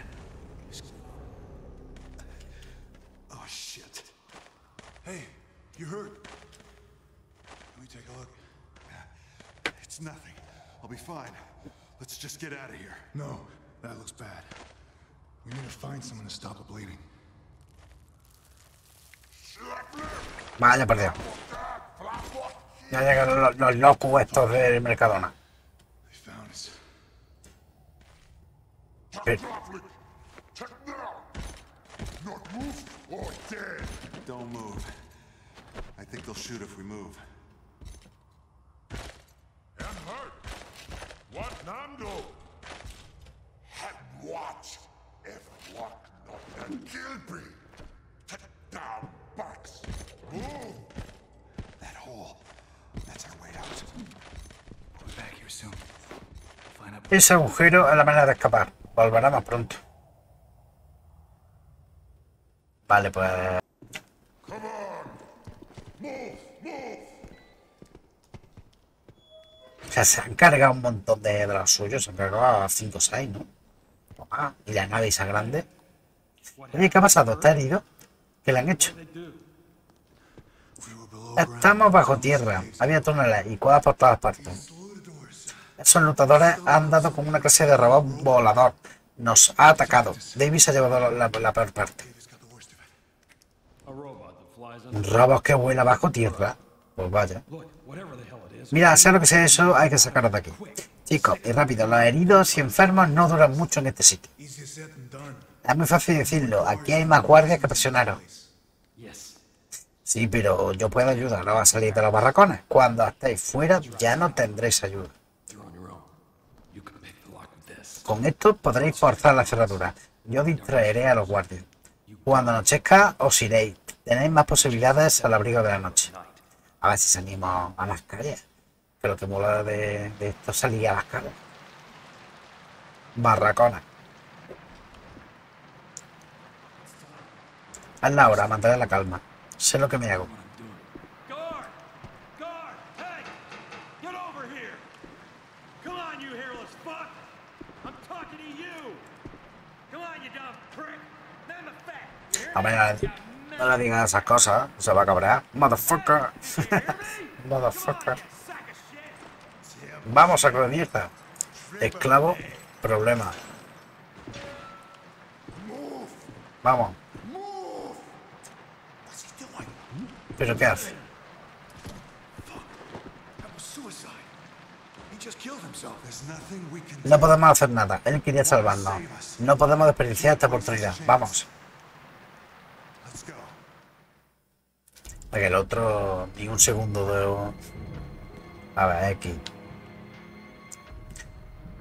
Oh shit. Hey, you hurt? Let me take a look. It's nothing. I'll be fine. Let's just get out of here. No, that looks bad. We need to find someone to stop the bleeding. Vaya, perdido. Ya llegan los, los locos estos del Mercadona. They found us. Pero- Check now! Not move or dead! Don't move. I think they'll shoot if we move. And hurt! What Nando? Had what? If what not and kill me! Check down, backs! Move! That hole. That's our way out. We'll be back here soon. Find out. Ese agujero es la manera de escapar. Volverá más pronto. Vale, pues... O sea, se han cargado un montón de, de los suyos. Se han cargado a 5 o 6, ¿no? Y la nave esa grande. Oye, ¿qué ha pasado? ¿Está herido? ¿Qué le han hecho? Estamos bajo tierra. Había túneles y cuevas por todas partes. Esos lutadores han dado como una clase de robot volador. Nos ha atacado. Davis ha llevado la, peor parte. Robot que vuela bajo tierra. Pues vaya. Mira, sea lo que sea eso, hay que sacarlos de aquí. Chicos, y rápido, los heridos y enfermos no duran mucho en este sitio. Es muy fácil decirlo, aquí hay más guardias que prisioneros. Yes. Sí, pero yo puedo ayudaros a salir de los barracones. Cuando estéis fuera ya no tendréis ayuda. Con esto podréis forzar la cerradura. Yo distraeré a los guardias. Cuando anochezca, os iréis. Tenéis más posibilidades al abrigo de la noche. A ver si salimos a las calles. Que lo que mola de, esto es salir a las calles. Barracona. Haz la hora, mantener la calma. Sé lo que me hago. A ver, no le- digas esas cosas. Se va a cabrear. Motherfucker. *laughs* Motherfucker. Vamos a de mierda. Esclavo, problema. Vamos. ¿Pero qué hace? No podemos hacer nada. Él quería salvarnos. No podemos desperdiciar esta oportunidad. Vamos. Let's go. Para que el otro ni un segundo de... A ver, X.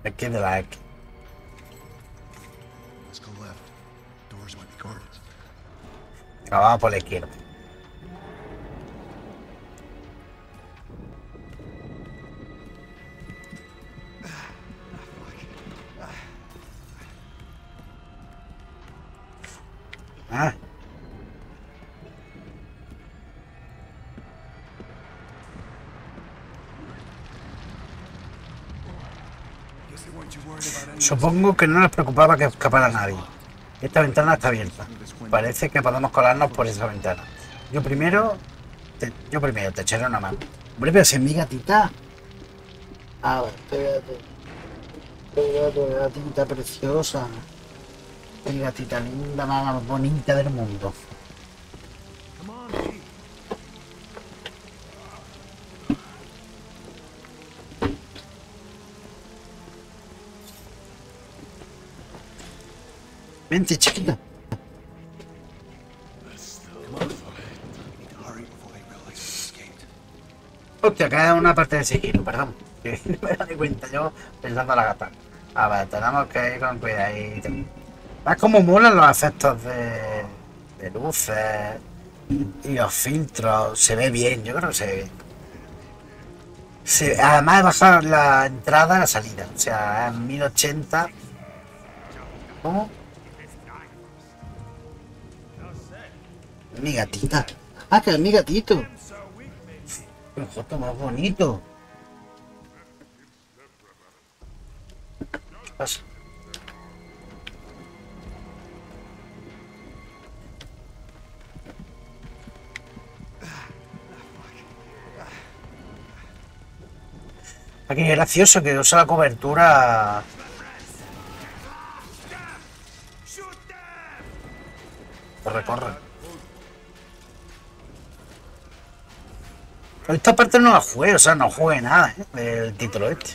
X de la X. Venga, vamos por la izquierda. Ah, supongo que no nos preocupaba que escapara nadie. Esta ventana está abierta. Parece que podemos colarnos por esa ventana. Yo primero... te- yo primero te echaré una mano. Hombre, pero si es mi gatita. A ver, espérate. Espérate, gatita preciosa. Mi gatita linda, más bonita del mundo. Vente, chiquita. Hostia, queda una parte de sigilo, perdón. *laughs* Que no me doy cuenta yo pensando a la gata. A ver, tenemos que ir con cuidadito. ¿Ves cómo molan los efectos de, de luces y los filtros? Se ve bien, yo creo que se ve bien. Se- además he bajado la entrada y la salida. O sea, en 1080. ¿Cómo? Mi gatita. Ah, que es mi gatito. Qué foto más bonito. ¿Qué? Aquí es gracioso que usa la cobertura. Corre, corre. Esta parte no la jugué, o sea, no jugué nada ¿eh? del título este.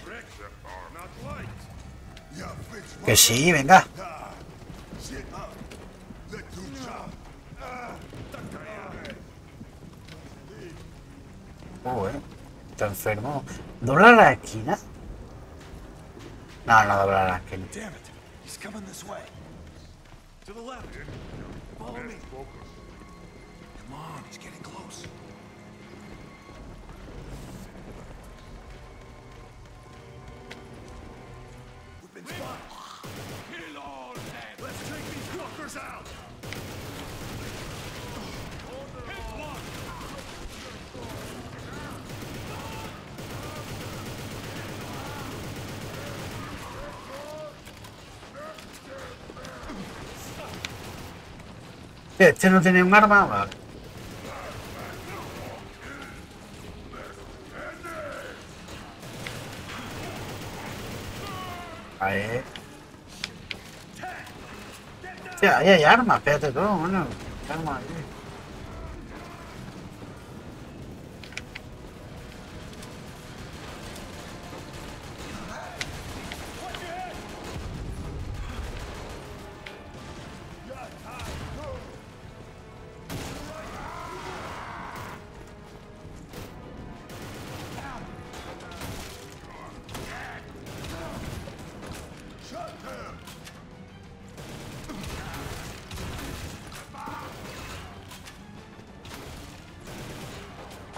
Que sí, venga. Oh, eh. Está enfermo. ¿Dobla la esquina? No, no dobla la esquina. Kill all that. Let's take these fuckers out. Hit one. Este no tiene un arma, vale. Ahí. Hostia, ahí hay armas, espérate tú, bueno. Armas ahí.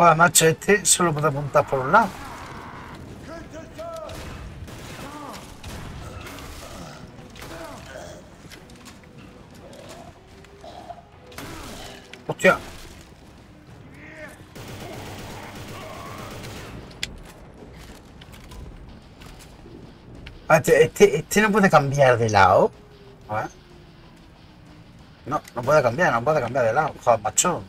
Joder, macho, este solo puede apuntar por un lado. Hostia. Este, este, este no puede cambiar de lado. A ver. No, no puede cambiar, no puede cambiar de lado. Joder, macho.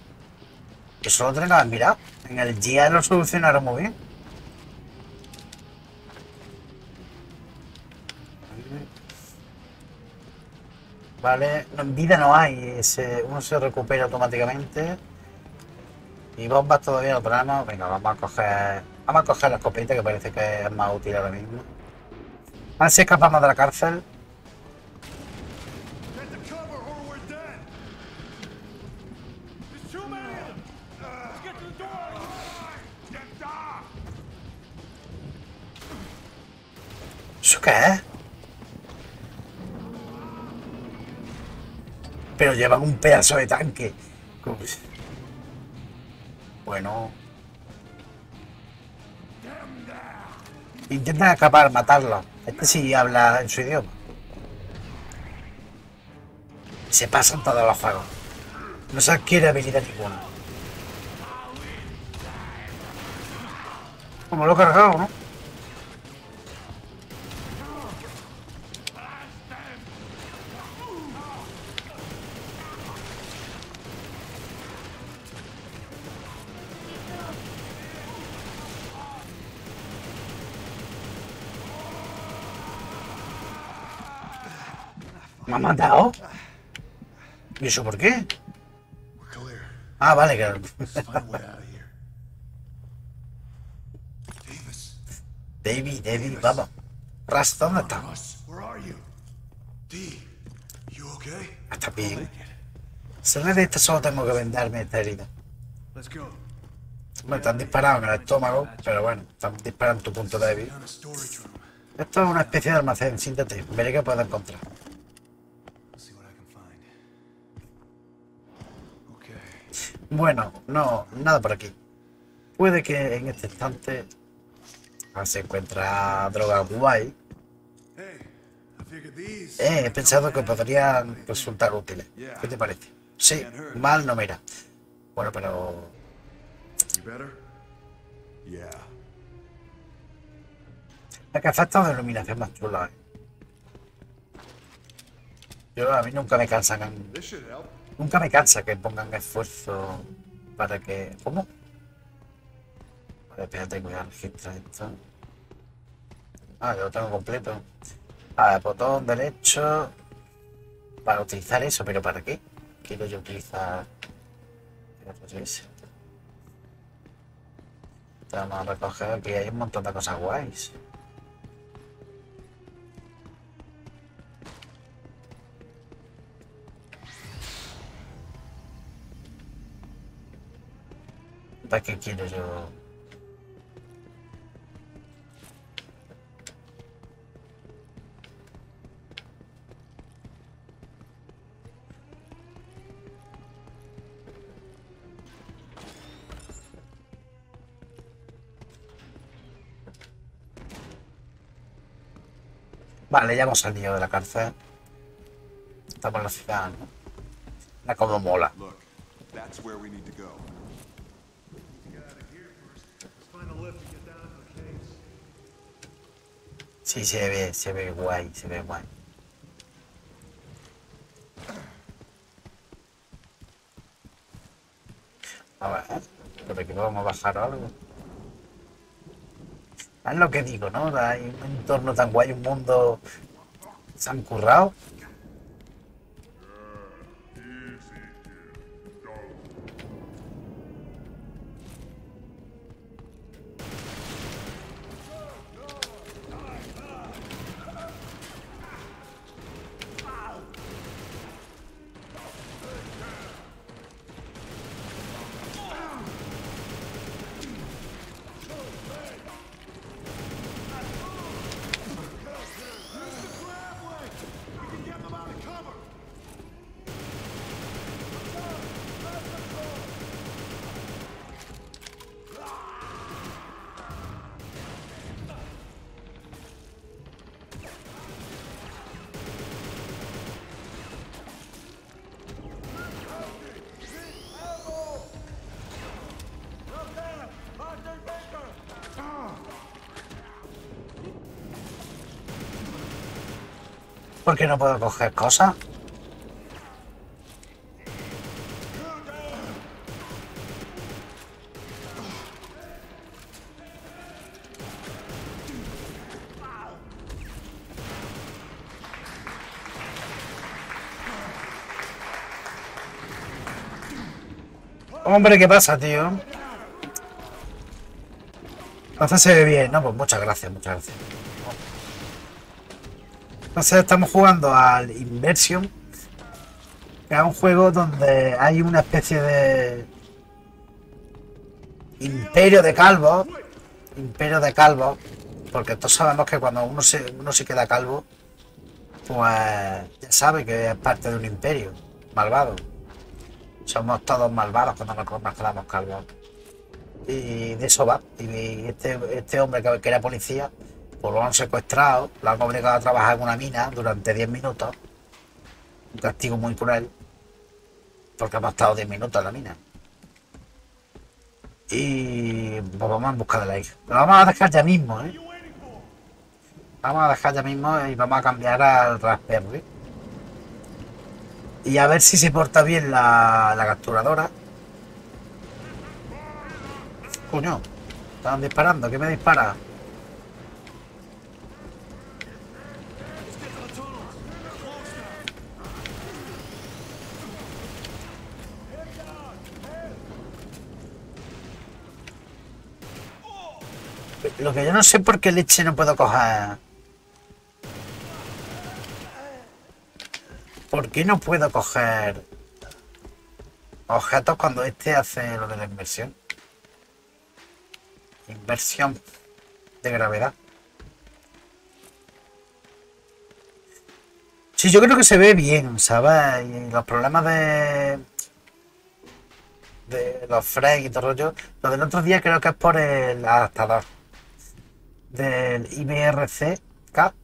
Que haber mirado. En el día lo solucionaron muy bien. Vale, no, vida no hay. Ese, uno se recupera automáticamente. Y bombas todavía no tenemos. Venga, vamos a coger. Vamos a coger la escopeta que parece que es más útil ahora mismo. A ver escapamos de la cárcel. Llevan un pedazo de tanque. Bueno. Intentan escapar, matarlo. Este sí habla en su idioma. Se pasan todos los fuegos. No se adquiere habilidad ninguna. Como lo he cargado, ¿no? ¿Me ha matado? ¿Y eso por qué? Ah, vale, que... David, David, vamos. Ras, ¿dónde está? Está bien. Sale de esta solo tengo que vendarme esta herida. Me están disparando en el estómago, pero bueno, están disparando tu punto débil. Esto es una especie de almacén, siéntate, veré qué puedo encontrar. Bueno, no, nada por aquí. Puede que en este instante ah, se encuentra droga guay. Eh, he pensado que podrían resultar útiles. ¿Qué te parece? Sí, mal no mira. Bueno, pero que efectos de iluminación más chulos. ¿eh? Yo a mí nunca me cansan, nunca me cansa que pongan esfuerzo para que. ¿Cómo? Vale, espérate, voy a registrar esto. Ah, yo lo tengo completo. Ah, botón derecho para utilizar eso, pero ¿para qué? Quiero yo utilizar. Vamos a recoger aquí, hay un montón de cosas guays. ¿Para qué quiero yo? Vale, ya hemos salido de la cárcel. Estamos en la ciudad. La como mola. That's where we need to go. Get out of here first. Let's find a lift to get down to the caves. Sí, se ve, se ve guay, se ve guay. A ver, por aquí podemos bajar o algo. Es lo que digo, ¿no? Hay un entorno tan guay, un mundo. Han currado. ¿Por qué no puedo coger cosas? Hombre, ¿qué pasa, tío? Entonces se ve bien, ¿no? Pues muchas gracias, muchas gracias. Entonces estamos jugando al Inversion, que es un juego donde hay una especie de imperio de calvos, imperio de calvos, porque todos sabemos que cuando uno se, uno se queda calvo, pues ya sabe que es parte de un imperio malvado. Somos todos malvados cuando nos, quedamos calvos. Y de eso va. Y este, este hombre que era policía, pues lo han secuestrado, lo han obligado a trabajar en una mina durante 10 minutos. Un castigo muy cruel. Porque hemos estado 10 minutos en la mina. Y pues vamos en busca de la hija. Lo vamos a dejar ya mismo, ¿eh? Vamos a dejar ya mismo y vamos a cambiar al Raspberry. Y a ver si se porta bien la, la capturadora. Coño, estaban disparando, ¿qué me dispara? Lo que yo no sé por qué leche no puedo coger. ¿Por qué no puedo coger objetos cuando este hace lo de la inversión? Inversión de gravedad. Sí, yo creo que se ve bien, ¿sabes? Y los problemas de. de los frames y todo el rollo. Lo del otro día creo que es por el adaptador del IBRC-K.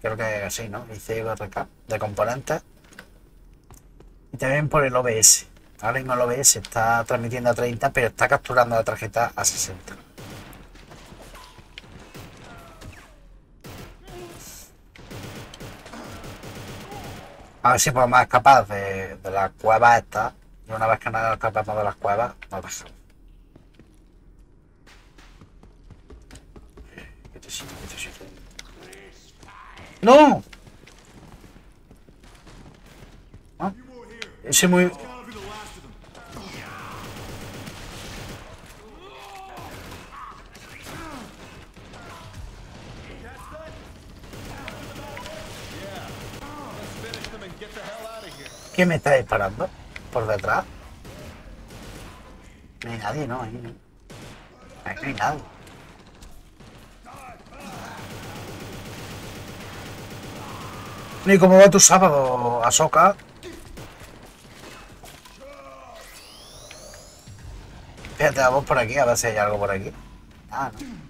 Creo que así, ¿no? ICIBRK de componentes. Y también por el OBS. Ahora mismo el OBS está transmitiendo a 30, pero está capturando la tarjeta a 60. A ver si podemos escapar de, de las cuevas estas. Y una vez que nos escapemos de las cuevas, nos bajamos. ¡No! ¿Ah? Ese muy... ¿Quién me está disparando? ¿Por detrás? No hay nadie, no. Ahí no hay nadie. ¿Y cómo va tu sábado, Asoka? Fíjate, vamos por aquí, a ver si hay algo por aquí. Ah, no.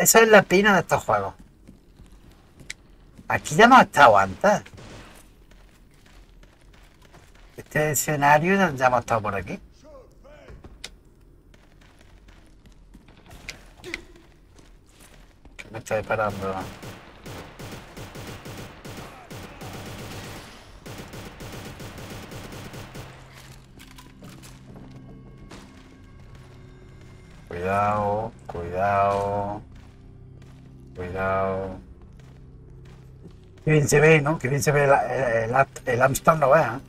Esa es la pena de estos juegos. Aquí ya hemos estado antes. Este escenario ya- hemos estado por aquí. ¿Qué me está disparando? Cuidado, cuidado. Cuidado. Qué bien se ve, ¿no? Qué bien se ve el, el, el, Amstrad, no vea.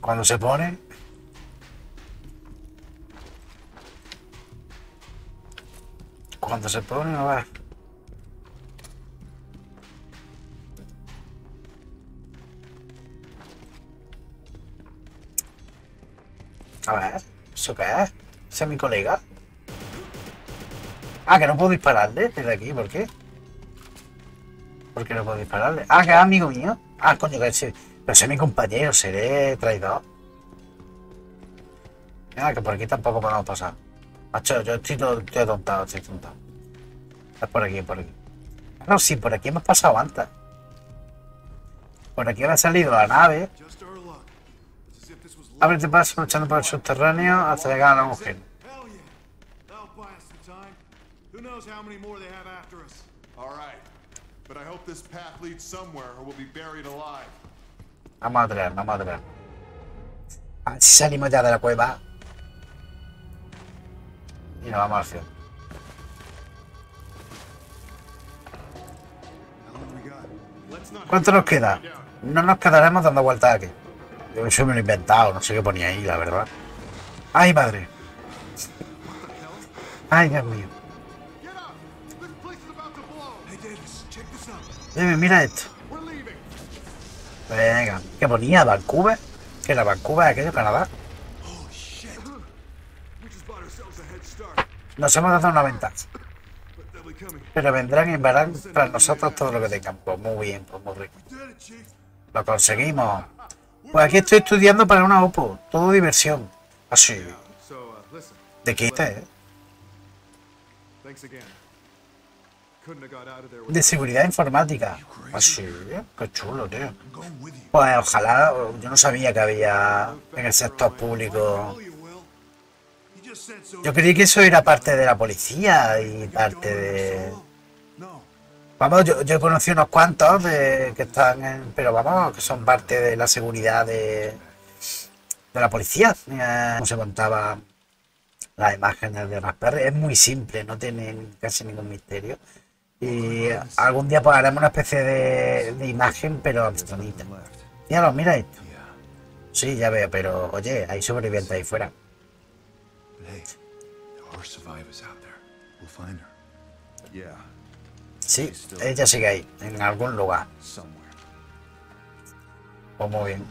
Cuando se pone. Cuando se pone, no veas. A ver, ¿eso qué es? ¿Ese es mi colega? Ah, que no puedo dispararle desde aquí, ¿por qué? ¿Por qué no puedo dispararle? Ah, que es amigo mío. Ah, coño, que ese, pero es mi compañero, seré traidor. Ah, que por aquí tampoco podemos pasar. Macho, yo estoy, todo- estoy tontado, estoy tontado. Es por aquí, por aquí. No, sí, por aquí hemos pasado antes. Por aquí había salido la nave. Ábrete paso luchando por el subterráneo hasta llegar a la mujer. Knows how many more they have after us. All right. but I hope this path leads somewhere or we'll be buried alive. Vamos a vamos a si salimos ya de la cueva. Y nos vamos al cielo. ¿Cuánto nos queda? No nos quedaremos dando vueltas aquí. Yo eso me lo he inventado, no sé qué ponía ahí, la verdad. ¡Ay, madre! ¡Ay, Dios mío! Mira esto. Venga, ¿qué ponía? ¿Vancouver? ¿Qué era Vancouver, aquello, Canadá? Nos hemos dado una ventaja. Pero vendrán y verán para nosotros todo lo que tengan. Pues muy bien, pues muy rico. Lo conseguimos. Pues aquí estoy estudiando para una OPO. Todo diversión. Así. ¿De qué eh? De seguridad informática. Así. Qué chulo, tío. Pues ojalá. Yo no sabía que había en el sector público. Yo creí que eso era parte de la policía y parte de. Vamos, yo, yo he conocido unos cuantos de, que están en, pero vamos, que son parte de la seguridad de, de la policía. Cómo se montaba las imágenes de Raspberry. Es muy simple, no tiene casi ningún misterio. Y algún día pues haremos una especie de, de imagen, pero abstracta. Míralo, mira esto. Sí, ya veo, pero oye, hay sobrevivientes ahí fuera. Sí, ella sigue ahí, en algún lugar. Pues muy bien.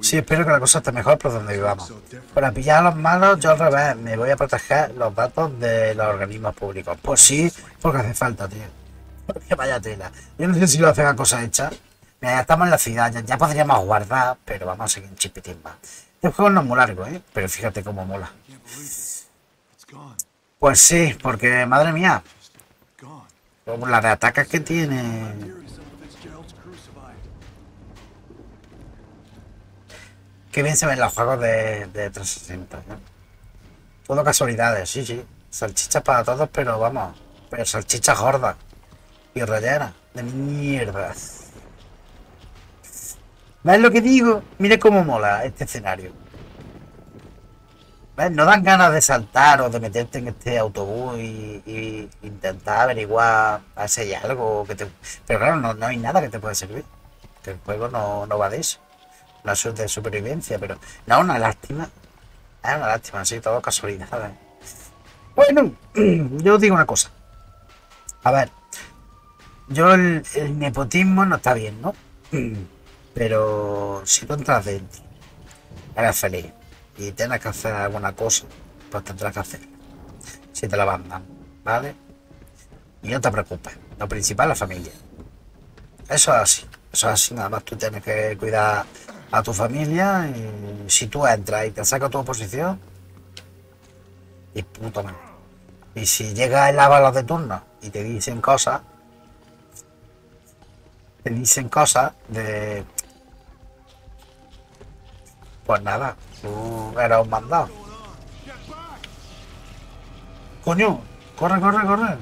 Sí, espero que la cosa esté mejor por donde vivamos. Para pillar a los malos, yo al revés, me voy a proteger los datos de los organismos públicos. Pues sí, porque hace falta, tío. Porque vaya tela. Yo no sé si lo hacen a cosas hechas. Mira, ya estamos en la ciudad, ya, ya podríamos guardar, pero vamos a seguir un chipitín más. Este juego no es muy largo, ¿eh? Pero fíjate cómo mola. Pues sí, porque, madre mía, como la de atacas que tiene... Qué bien se ven los juegos de, de 360, ¿no? Todo casualidades, sí, sí. Salchichas para todos, pero vamos. Pero salchichas gordas. Y rellenas. De mierda. ¿Ves lo que digo? Mira cómo mola este escenario. ¿Ves? No dan ganas de saltar o de meterte en este autobús y, y intentar averiguar a si hay algo. Pero claro, no, no hay nada que te pueda servir. Que el juego no, no va de eso la suerte de supervivencia, pero no, una lástima. Es una lástima, sí, todo casualidades. Bueno, *clears throat* yo digo una cosa. A ver, yo el, el nepotismo no está bien, ¿no? *clears throat* Pero si tú entras dentro, eres feliz y tienes que hacer alguna cosa, pues tendrás que hacerla. Si te la mandan, ¿vale? Y no te preocupes, lo principal es la familia. Eso es así, eso es así, nada más tú tienes que cuidar a tu familia y si tú entras y te sacas tu oposición, y puto mal. Y si llega el avalos de turno y te dicen cosas, te dicen cosas de... Pues nada, tú eras un mandado. Coño, corre, corre, corre.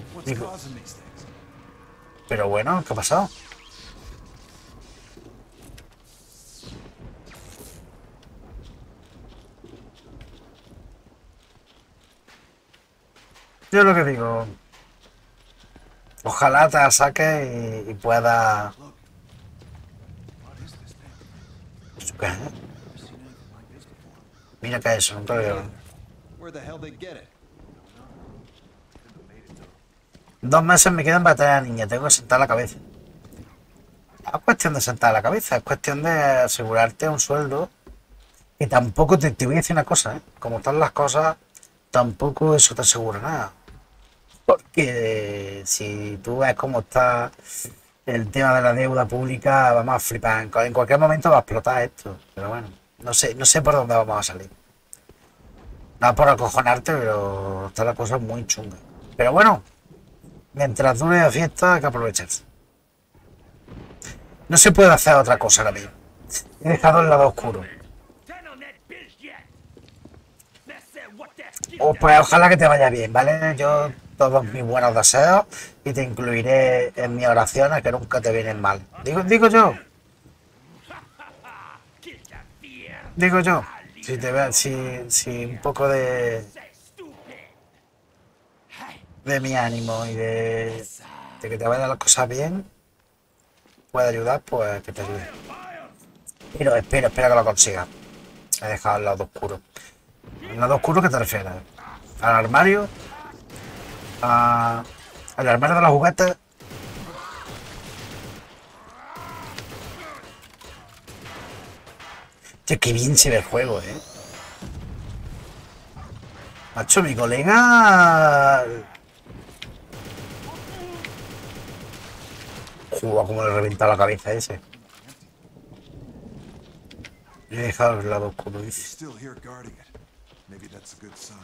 Pero bueno, ¿qué ha pasado? Yo lo que digo, ojalá te la saques y, y pueda... What is this thing? ¿Eso qué es? Never seen anything like this before. Mira que es? Dos meses me quedan para tener a la niña, tengo que sentar la cabeza. No es cuestión de sentar la cabeza, es cuestión de asegurarte un sueldo. Y tampoco te, te voy a decir una cosa, ¿eh? como están las cosas, tampoco eso te asegura nada. Porque si tú ves cómo está el tema de la deuda pública, vamos a flipar. En, cu- en cualquier momento va a explotar esto. Pero bueno, no sé, no sé por dónde vamos a salir. No por acojonarte, pero está la cosa muy chunga. Pero bueno, mientras dure la fiesta hay que aprovecharse. No se puede hacer otra cosa ahora mismo. He dejado el lado oscuro. O pues ojalá que te vaya bien, ¿vale? Yo todos mis buenos deseos y te incluiré en mis oraciones que nunca te vienen mal. Digo, digo yo. Digo yo. Si te ve, si, si un poco de de mi ánimo y de, de que te vayan las cosas bien puede ayudar, pues que te ayude. Pero espero, espero que lo consiga. He dejado el lado oscuro. ¿El lado oscuro qué te refieres? ¿Al armario? ¿A- ¿Al armario de los juguetes? Tío, qué bien se ve el juego, eh. Macho, mi colega. Joder, cómo le reventa la cabeza ese. He dejado el lado oscuro, dice. still here guarding it. Maybe that's a good sign.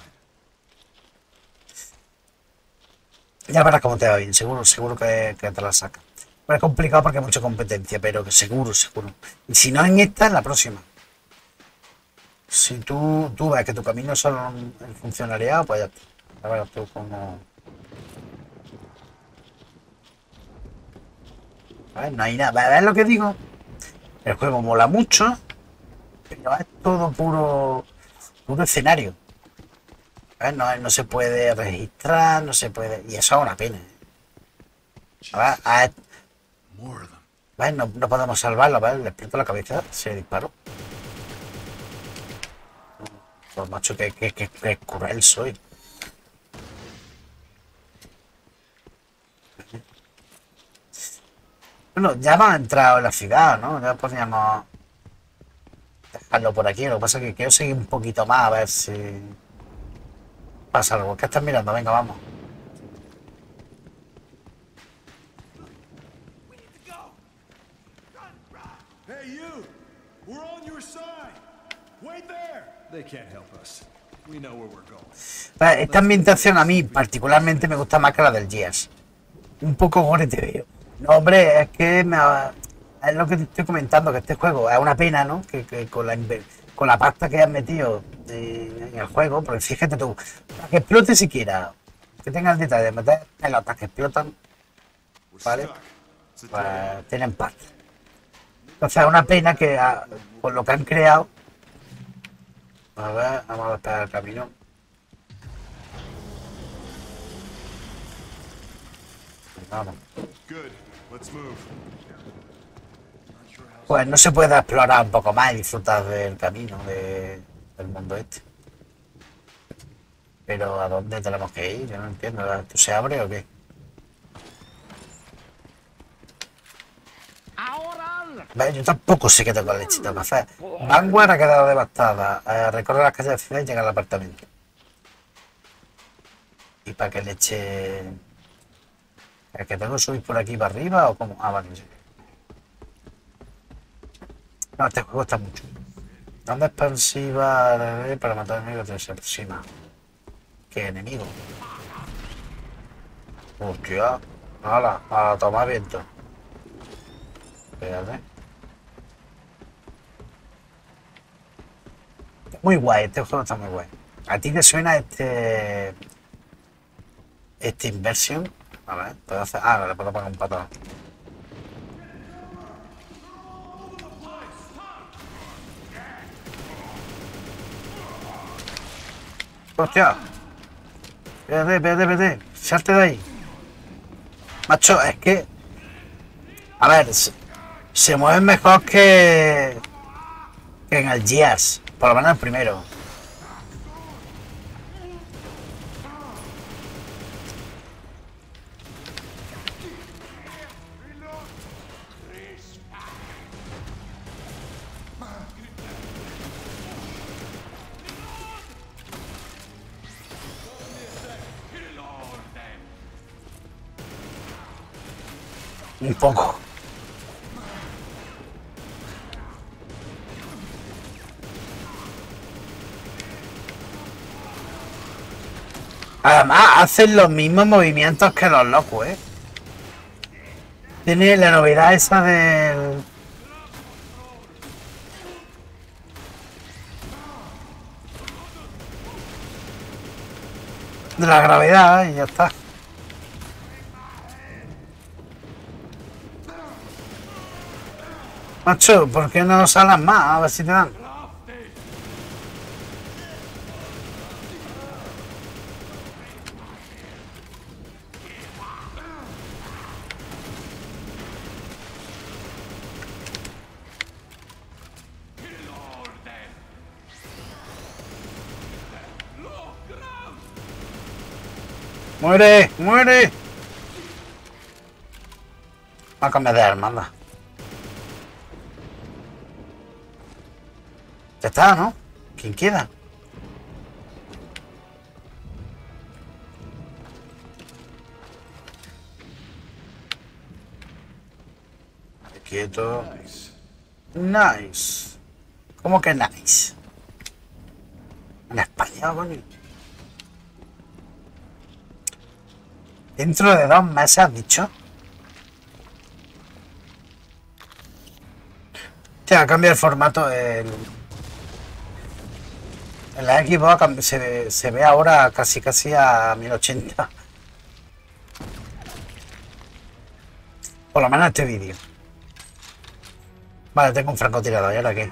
Ya verás cómo te va bien, seguro, seguro que, te la saca. Pero es complicado porque hay mucha competencia, pero seguro, seguro. Y si no en esta, en la próxima. Si tú, tú ves que tu camino es solo el funcionariado, pues ya. Ya verás tú cómo... ¿Ves? No hay nada. ¿Ves lo que digo? El juego mola mucho, pero es todo puro, puro escenario. ¿Ves? No, no se puede registrar, no se puede. Y eso es una pena. ¿Ves? A-. ¿ves? No, no podemos salvarlo, ¿ves? Le explota la cabeza, se disparó. Pues macho, que, que, que, que cruel soy. Bueno, ya hemos entrado en la ciudad, ¿no? Ya podríamos dejarlo por aquí. Lo que pasa es que quiero seguir un poquito más a ver si pasa algo. ¿Qué estás mirando? Venga, vamos. Esta ambientación a mí particularmente me gusta más que la del Gears. Un poco gore te veo. No, hombre, es que me es lo que te estoy comentando, que este juego es una pena, ¿no? Que, que con, la, inver- con la pasta que has metido en el juego, porque fíjate tú, para que explote siquiera, que tenga el detalle de meter pelotas que explotan, Vale. a pues tienen pasta. Entonces es una pena que ah, por lo que han creado. A ver, vamos a despegar el camino. Vamos. Good. Let's. Pues no se puede explorar un poco más y disfrutar del camino de- del mundo este. Pero ¿a dónde tenemos que ir? Yo no entiendo. ¿Esto se abre o qué? Ve, Yo tampoco sé qué tengo la lechita para hacer. Vanguard ha quedado devastada. Eh, recorre las calles de ciudad y llega al apartamento. ¿Y para qué leche? ¿Es que tengo que subir por aquí para arriba o cómo? Ah, vale, sí. No, este juego está mucho. Onda expansiva para matar enemigos se aproxima. ¿Qué enemigo? Hostia. Hala, a tomar viento. Espérate. Muy guay, este juego está muy guay. ¿A ti te suena este. Este Inversion? A ver, puedo hacer. Ah, le puedo poner un patón. ¡Hostia! Espérate, espérate, espérate. Salte de ahí. Macho, es que. A ver, se, se mueven mejor que. que en el Gears. Por lo menos el primero. Un poco. Además, hacen los mismos movimientos que los locos, ¿eh? Tiene la novedad esa del... de la gravedad y ya está. Macho, ¿por qué no salas más? A ver si te dan. ¡Muere! ¡Muere! Va a cambiar de arma, anda. Está, ¿no? ¿Quién queda? Quieto. Nice. ¿Cómo que nice? En español, coño. Dentro de dos meses, has dicho. Hostia, cambia el formato. El... La Xbox se, ve- se ve ahora casi casi a 1080. Por lo menos este vídeo. Vale, tengo un francotirador. ¿Y ahora qué?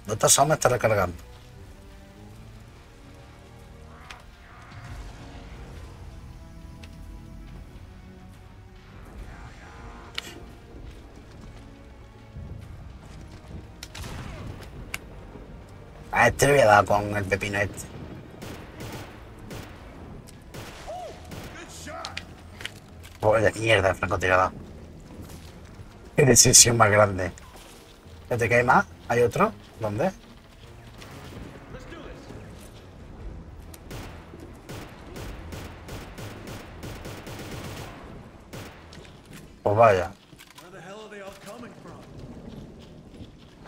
¿Dónde está Sam? Me está recargando. Este le voy a dar con el pepino este. De mierda, francotirador. Qué decisión más grande. ¿Este que hay más? ¿Hay otro? ¿Dónde? Pues vaya. Where the hell are they all coming from?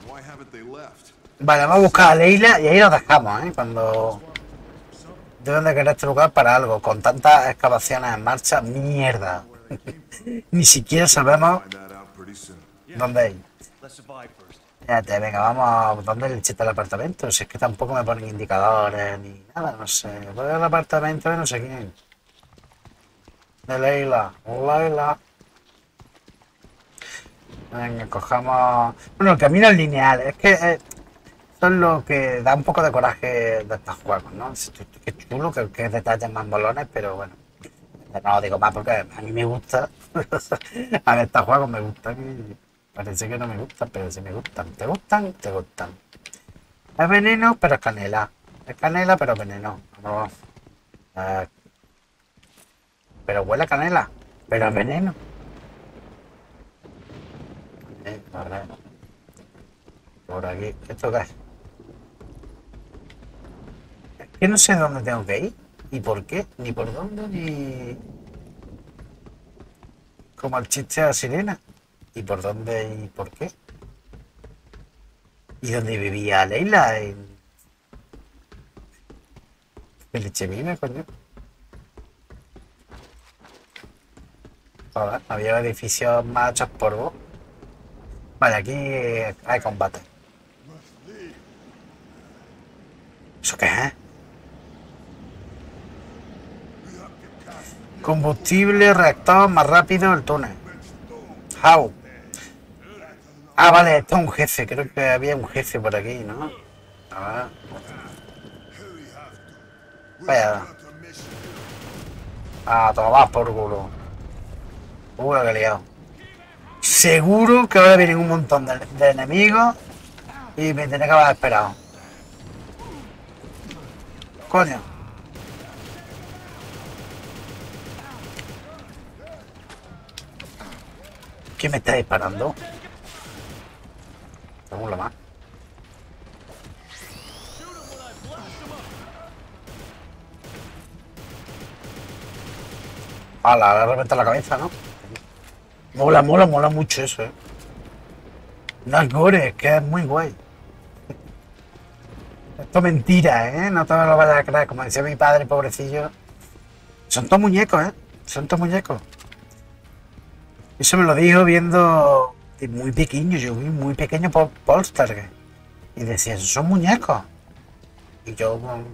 Why haven't they left? Vale, vamos a buscar a Leila y ahí lo dejamos, ¿eh? Cuando deben de querer este lugar para algo. Con tantas excavaciones en marcha, mierda. *laughs* Ni siquiera sabemos dónde first. Fíjate, venga, vamos. ¿Dónde le está el apartamento? Si es que tampoco me ponen indicadores ni nada, no sé. Voy al apartamento de no sé quién. De Leila. Leila. Venga, cojamos. Bueno, el camino es lineal. Es que eh, eso es lo que da un poco de coraje de estos juegos, ¿no? Qué chulo, que, que detalles más molones, pero bueno. No digo más porque a mí me gusta. *laughs* a ver, estos juegos me gustan y parece que no me gustan, pero sí me gustan. ¿Te gustan? Te gustan. Es veneno, pero es canela. Es canela, pero veneno. Eh, pero huele a canela, pero es veneno. Eh. Por aquí. ¿Esto qué es? Que no sé dónde tengo que ir. Ni por qué, ni por dónde, ni... Como el chiste de la sirena. ¿Y por dónde y por qué? ¿Y dónde vivía Leila? En... ¿En Lechemina, coño? Joder, había edificios más hechos polvo. Vale, aquí hay combate. ¿Eso qué es? Combustible, reactor, más rápido el túnel. How? Ah, vale, esto es un jefe. Creo que había un jefe por aquí, ¿no? A ver. Vaya. Ah, tomar por culo. Uy, que he liado. Seguro que ahora vienen un montón de, de enemigos y me tenía que haber esperado. Coño. ¿Quién me está disparando? Según lo más. Ala, le reventa la cabeza, ¿no? Mola, mola, mola mucho eso, ¿eh? No que es muy guay. Esto es mentira, ¿eh? No te lo vayas a creer. Como decía mi padre, pobrecillo. Son todos muñecos, ¿eh? Son todos muñecos. Eso me lo dijo viendo muy pequeño, yo vi muy pequeño por Polstergeist. Y decía, son muñecos. Y yo, bueno,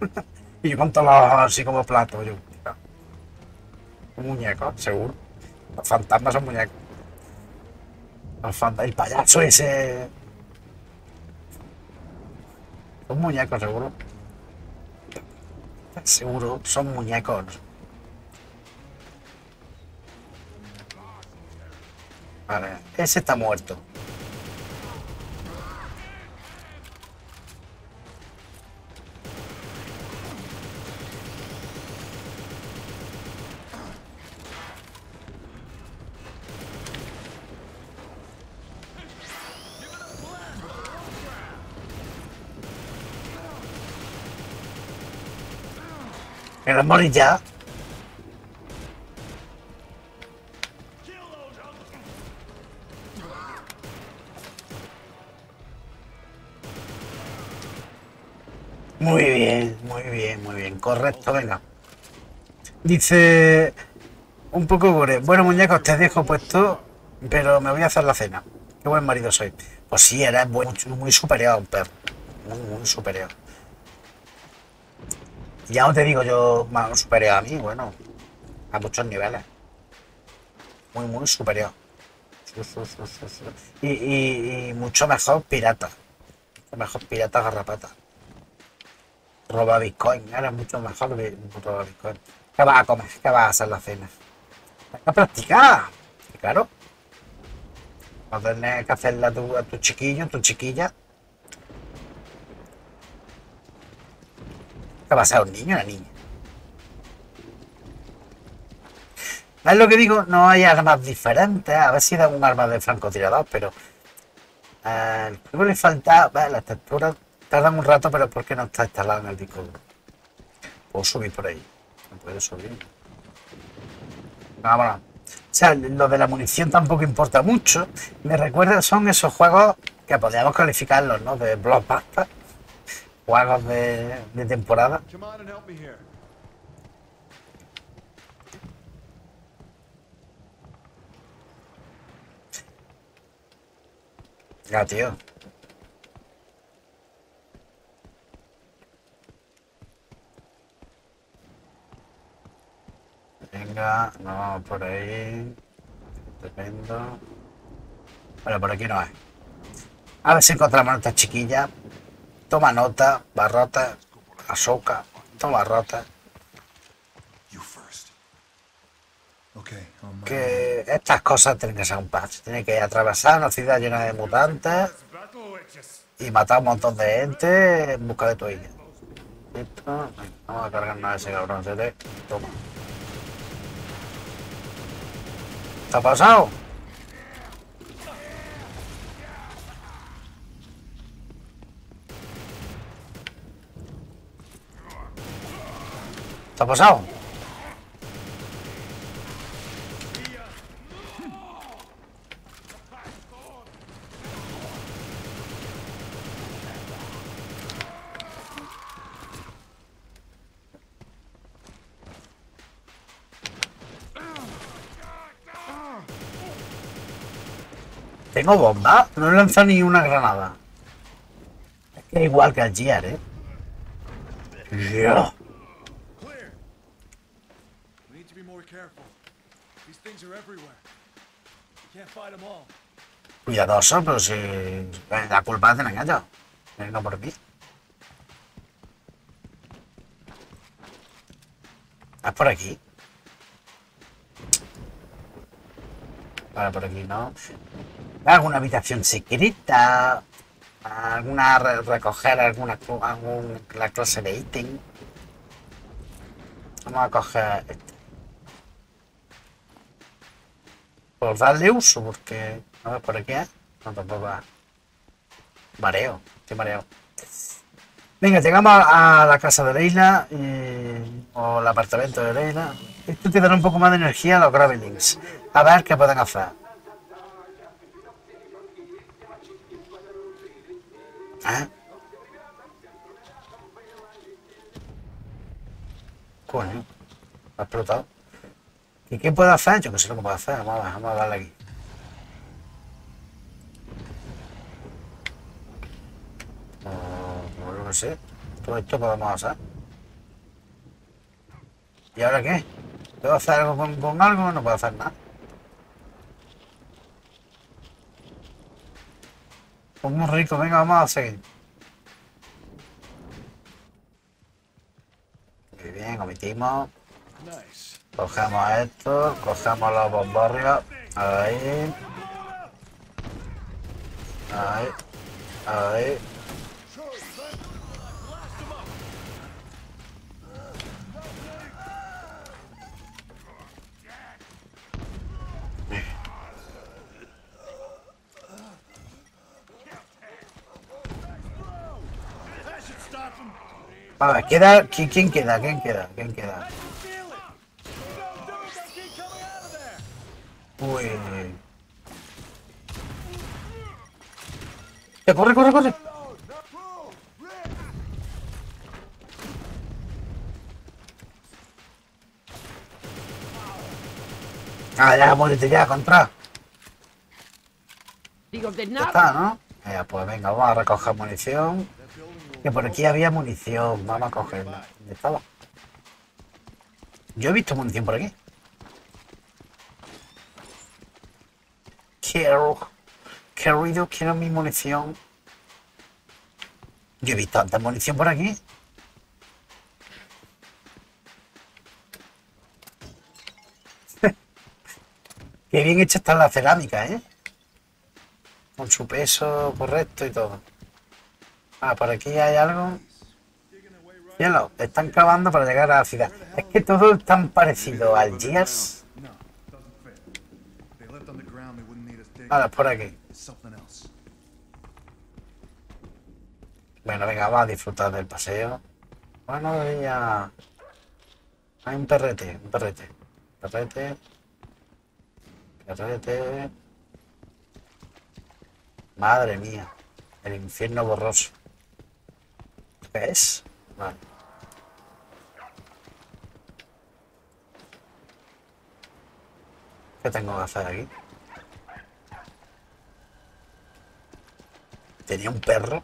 *laughs* y yo con todos los así como platos. Yo, un muñeco, seguro. Los fantasmas son muñecos. Los fantasmas, el payaso ese. Son muñecos, seguro. Seguro, son muñecos. Ese está muerto. ¿Quieres morir ya? Correcto, venga. Dice un poco gore. Bueno, muñecos, te dejo puesto, pero me voy a hacer la cena. Qué buen marido soy. Pues sí, eres muy, muy superior a un perro. Muy, muy superior. Ya no te digo yo más superior a mí, bueno, a muchos niveles. Muy, muy superior. Y, y- mucho mejor pirata. Mejor pirata garrapata. Roba Bitcoin, era mucho mejor que roba Bitcoin. ¿Qué vas a comer? ¿Qué vas a hacer la cena? Que practicar. Y claro. No tienes que hacerla a tu, a tu chiquillo, tu chiquilla. ¿Qué va a ser un niño o una niña? ¿Ves lo que digo? No hay armas diferentes. A ver si dan un arma de francotirador, pero. eh, el juego le falta. Las texturas tardan un rato, pero porque no está instalado en el disco duro. Puedo subir por ahí. No puedo subir. Vámonos. O sea, lo de la munición tampoco importa mucho. Me recuerda, son esos juegos que podríamos calificarlos, ¿no? De blockbuster. Juegos de, de temporada. Ya, tío. Venga, no, por ahí. Tremendo. Bueno, por aquí no es. A ver si encontramos a esta chiquilla. Toma nota, barrota, azoka, toma on my Que estas cosas tienen que ser un patch. Tiene que atravesar una ciudad llena de mutantes y matar a un montón de gente en busca de tu hija. Listo. Vamos a cargarnos a ese cabrón. se te- Toma. ¿Te ha pasado? ¿Te ha pasado? Tengo bomba, no he lanzado ni una granada. Es que es igual que el Gear, ¿eh? Them all. Cuidadoso, pero si la culpa la tienen ellos. Venga por aquí. Es por aquí. Vale, por aquí no. ¿Alguna habitación secreta? ¿Alguna re- recoger alguna algún, la clase de ítem? Vamos a coger este. Por darle uso, porque. A ver, por aquí, ¿eh? No, tampoco. va. Mareo, estoy mareado. Venga, llegamos a la casa de Leila y- o el apartamento de Leila. Esto te dará un poco más de energía a los Gravelings. A ver qué pueden hacer. ¿Eh? Coño, ha explotado. ¿Y qué puedo hacer? Yo que sé lo que puedo hacer. Vamos a, vamos darle aquí. No, no lo sé. Todo esto podemos hacer. ¿Y ahora qué? ¿Puedo hacer algo con, con algo? No puedo hacer nada. Pues muy rico, venga, vamos a seguir. Muy bien, omitimos. Cogemos esto, cogemos los bomborrios. Ahí. Ahí. Ahí. A ver, queda. ¿Quién, queda? ¿Quién queda? ¿Quién queda? Uy. ¡Eh, corre, corre, corre! Ah, ya, muérete ya, contra. Ya está, ¿no? Eh, pues venga, vamos a recoger munición. Que por aquí había munición. Vamos a cogerla. ¿Dónde estaba? Yo he visto munición por aquí. Quiero. Querido, quiero mi munición. Yo he visto tanta munición por aquí. *laughs* Qué bien hecha está la cerámica, ¿eh? Con su peso correcto y todo. Ah, por aquí hay algo. Cielo, están cavando para llegar a la ciudad. Es que todo es tan parecido al Gears. Ahora, por aquí. Bueno, venga, vamos a disfrutar del paseo. Bueno, ya. Hay un perrete, un perrete. Perrete. Perrete. Madre mía. El infierno borroso. ¿Qué es? Vale. ¿Qué tengo que hacer aquí? Tenía un perro.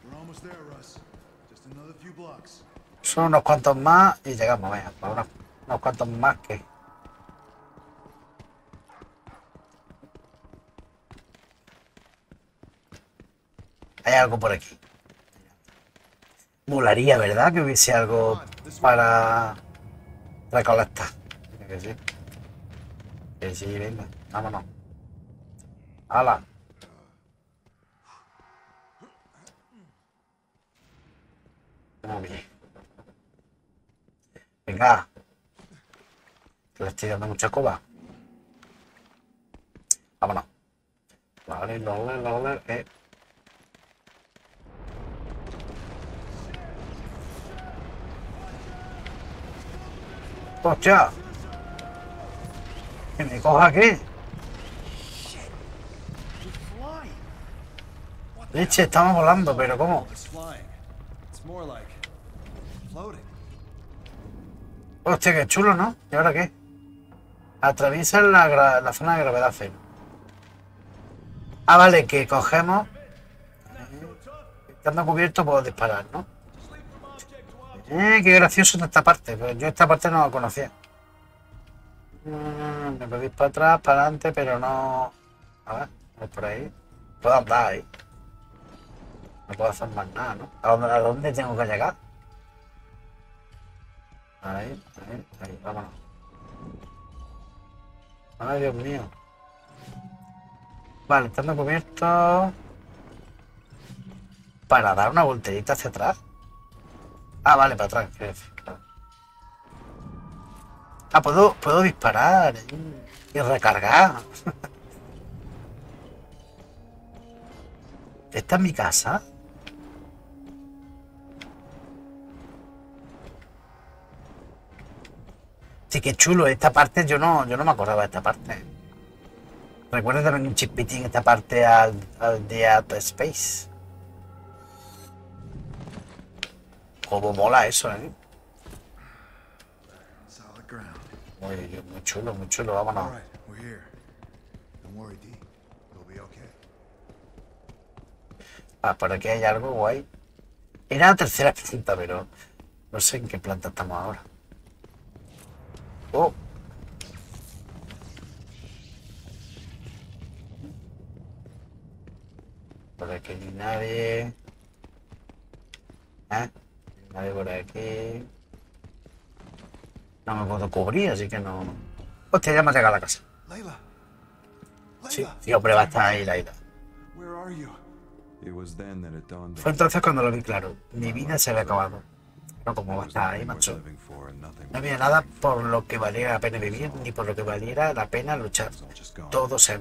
Son unos cuantos más y llegamos, venga, unos, unos cuantos más que. Hay algo por aquí. Molaría, ¿verdad? Que hubiese algo para recolectar. Que sí. Sí, venga, vámonos. ¡Hala! Venga. Le estoy dando mucha coba. Vámonos. Vale, vale, vale. Eh. ¡Hostia! ¿Que me coja qué? Leche, estamos volando, pero ¿cómo? Hostia, qué chulo, ¿no? ¿Y ahora qué? Atraviesan la, la zona de gravedad cero. Ah, vale, que cogemos. Estando cubierto puedo disparar, ¿no? Eh, qué gracioso esta parte. Pues yo esta parte no la conocía. Mm, me podéis para atrás, para adelante, pero no. A ver, voy por ahí. Puedo andar ahí. No puedo hacer más nada, ¿no? ¿A dónde, a dónde tengo que llegar? Ahí, ahí, ahí, vámonos. Ay, Dios mío. Vale, estando cubierto. Para dar una volterita hacia atrás. Ah, vale, para atrás. Ah, puedo, puedo disparar y recargar. *laughs* ¿Esta es mi casa? Sí, qué chulo. Esta parte yo no, yo no me acordaba de esta parte. Recuerda también un chispitín esta parte al, al Dead Space. Como mola eso, ¿eh? Muy, muy chulo, muy chulo. Vámonos. Ah, por aquí hay algo guay. Era la tercera planta, pero no sé en qué planta estamos ahora. Oh. Por aquí ni nadie. ¿Eh? Nadie por aquí. No me puedo cubrir, así que no. Hostia, ya me ha llegado a la casa. Layla. Sí, siempre va a estar ahí la isla. Where are you? It was then that it dawned Fue on entonces cuando lo vi claro. Mi vida se había acabado. No como va a estar ahí, macho. No había nada por lo que valiera la pena vivir, ni por lo que valiera la pena luchar. Todo se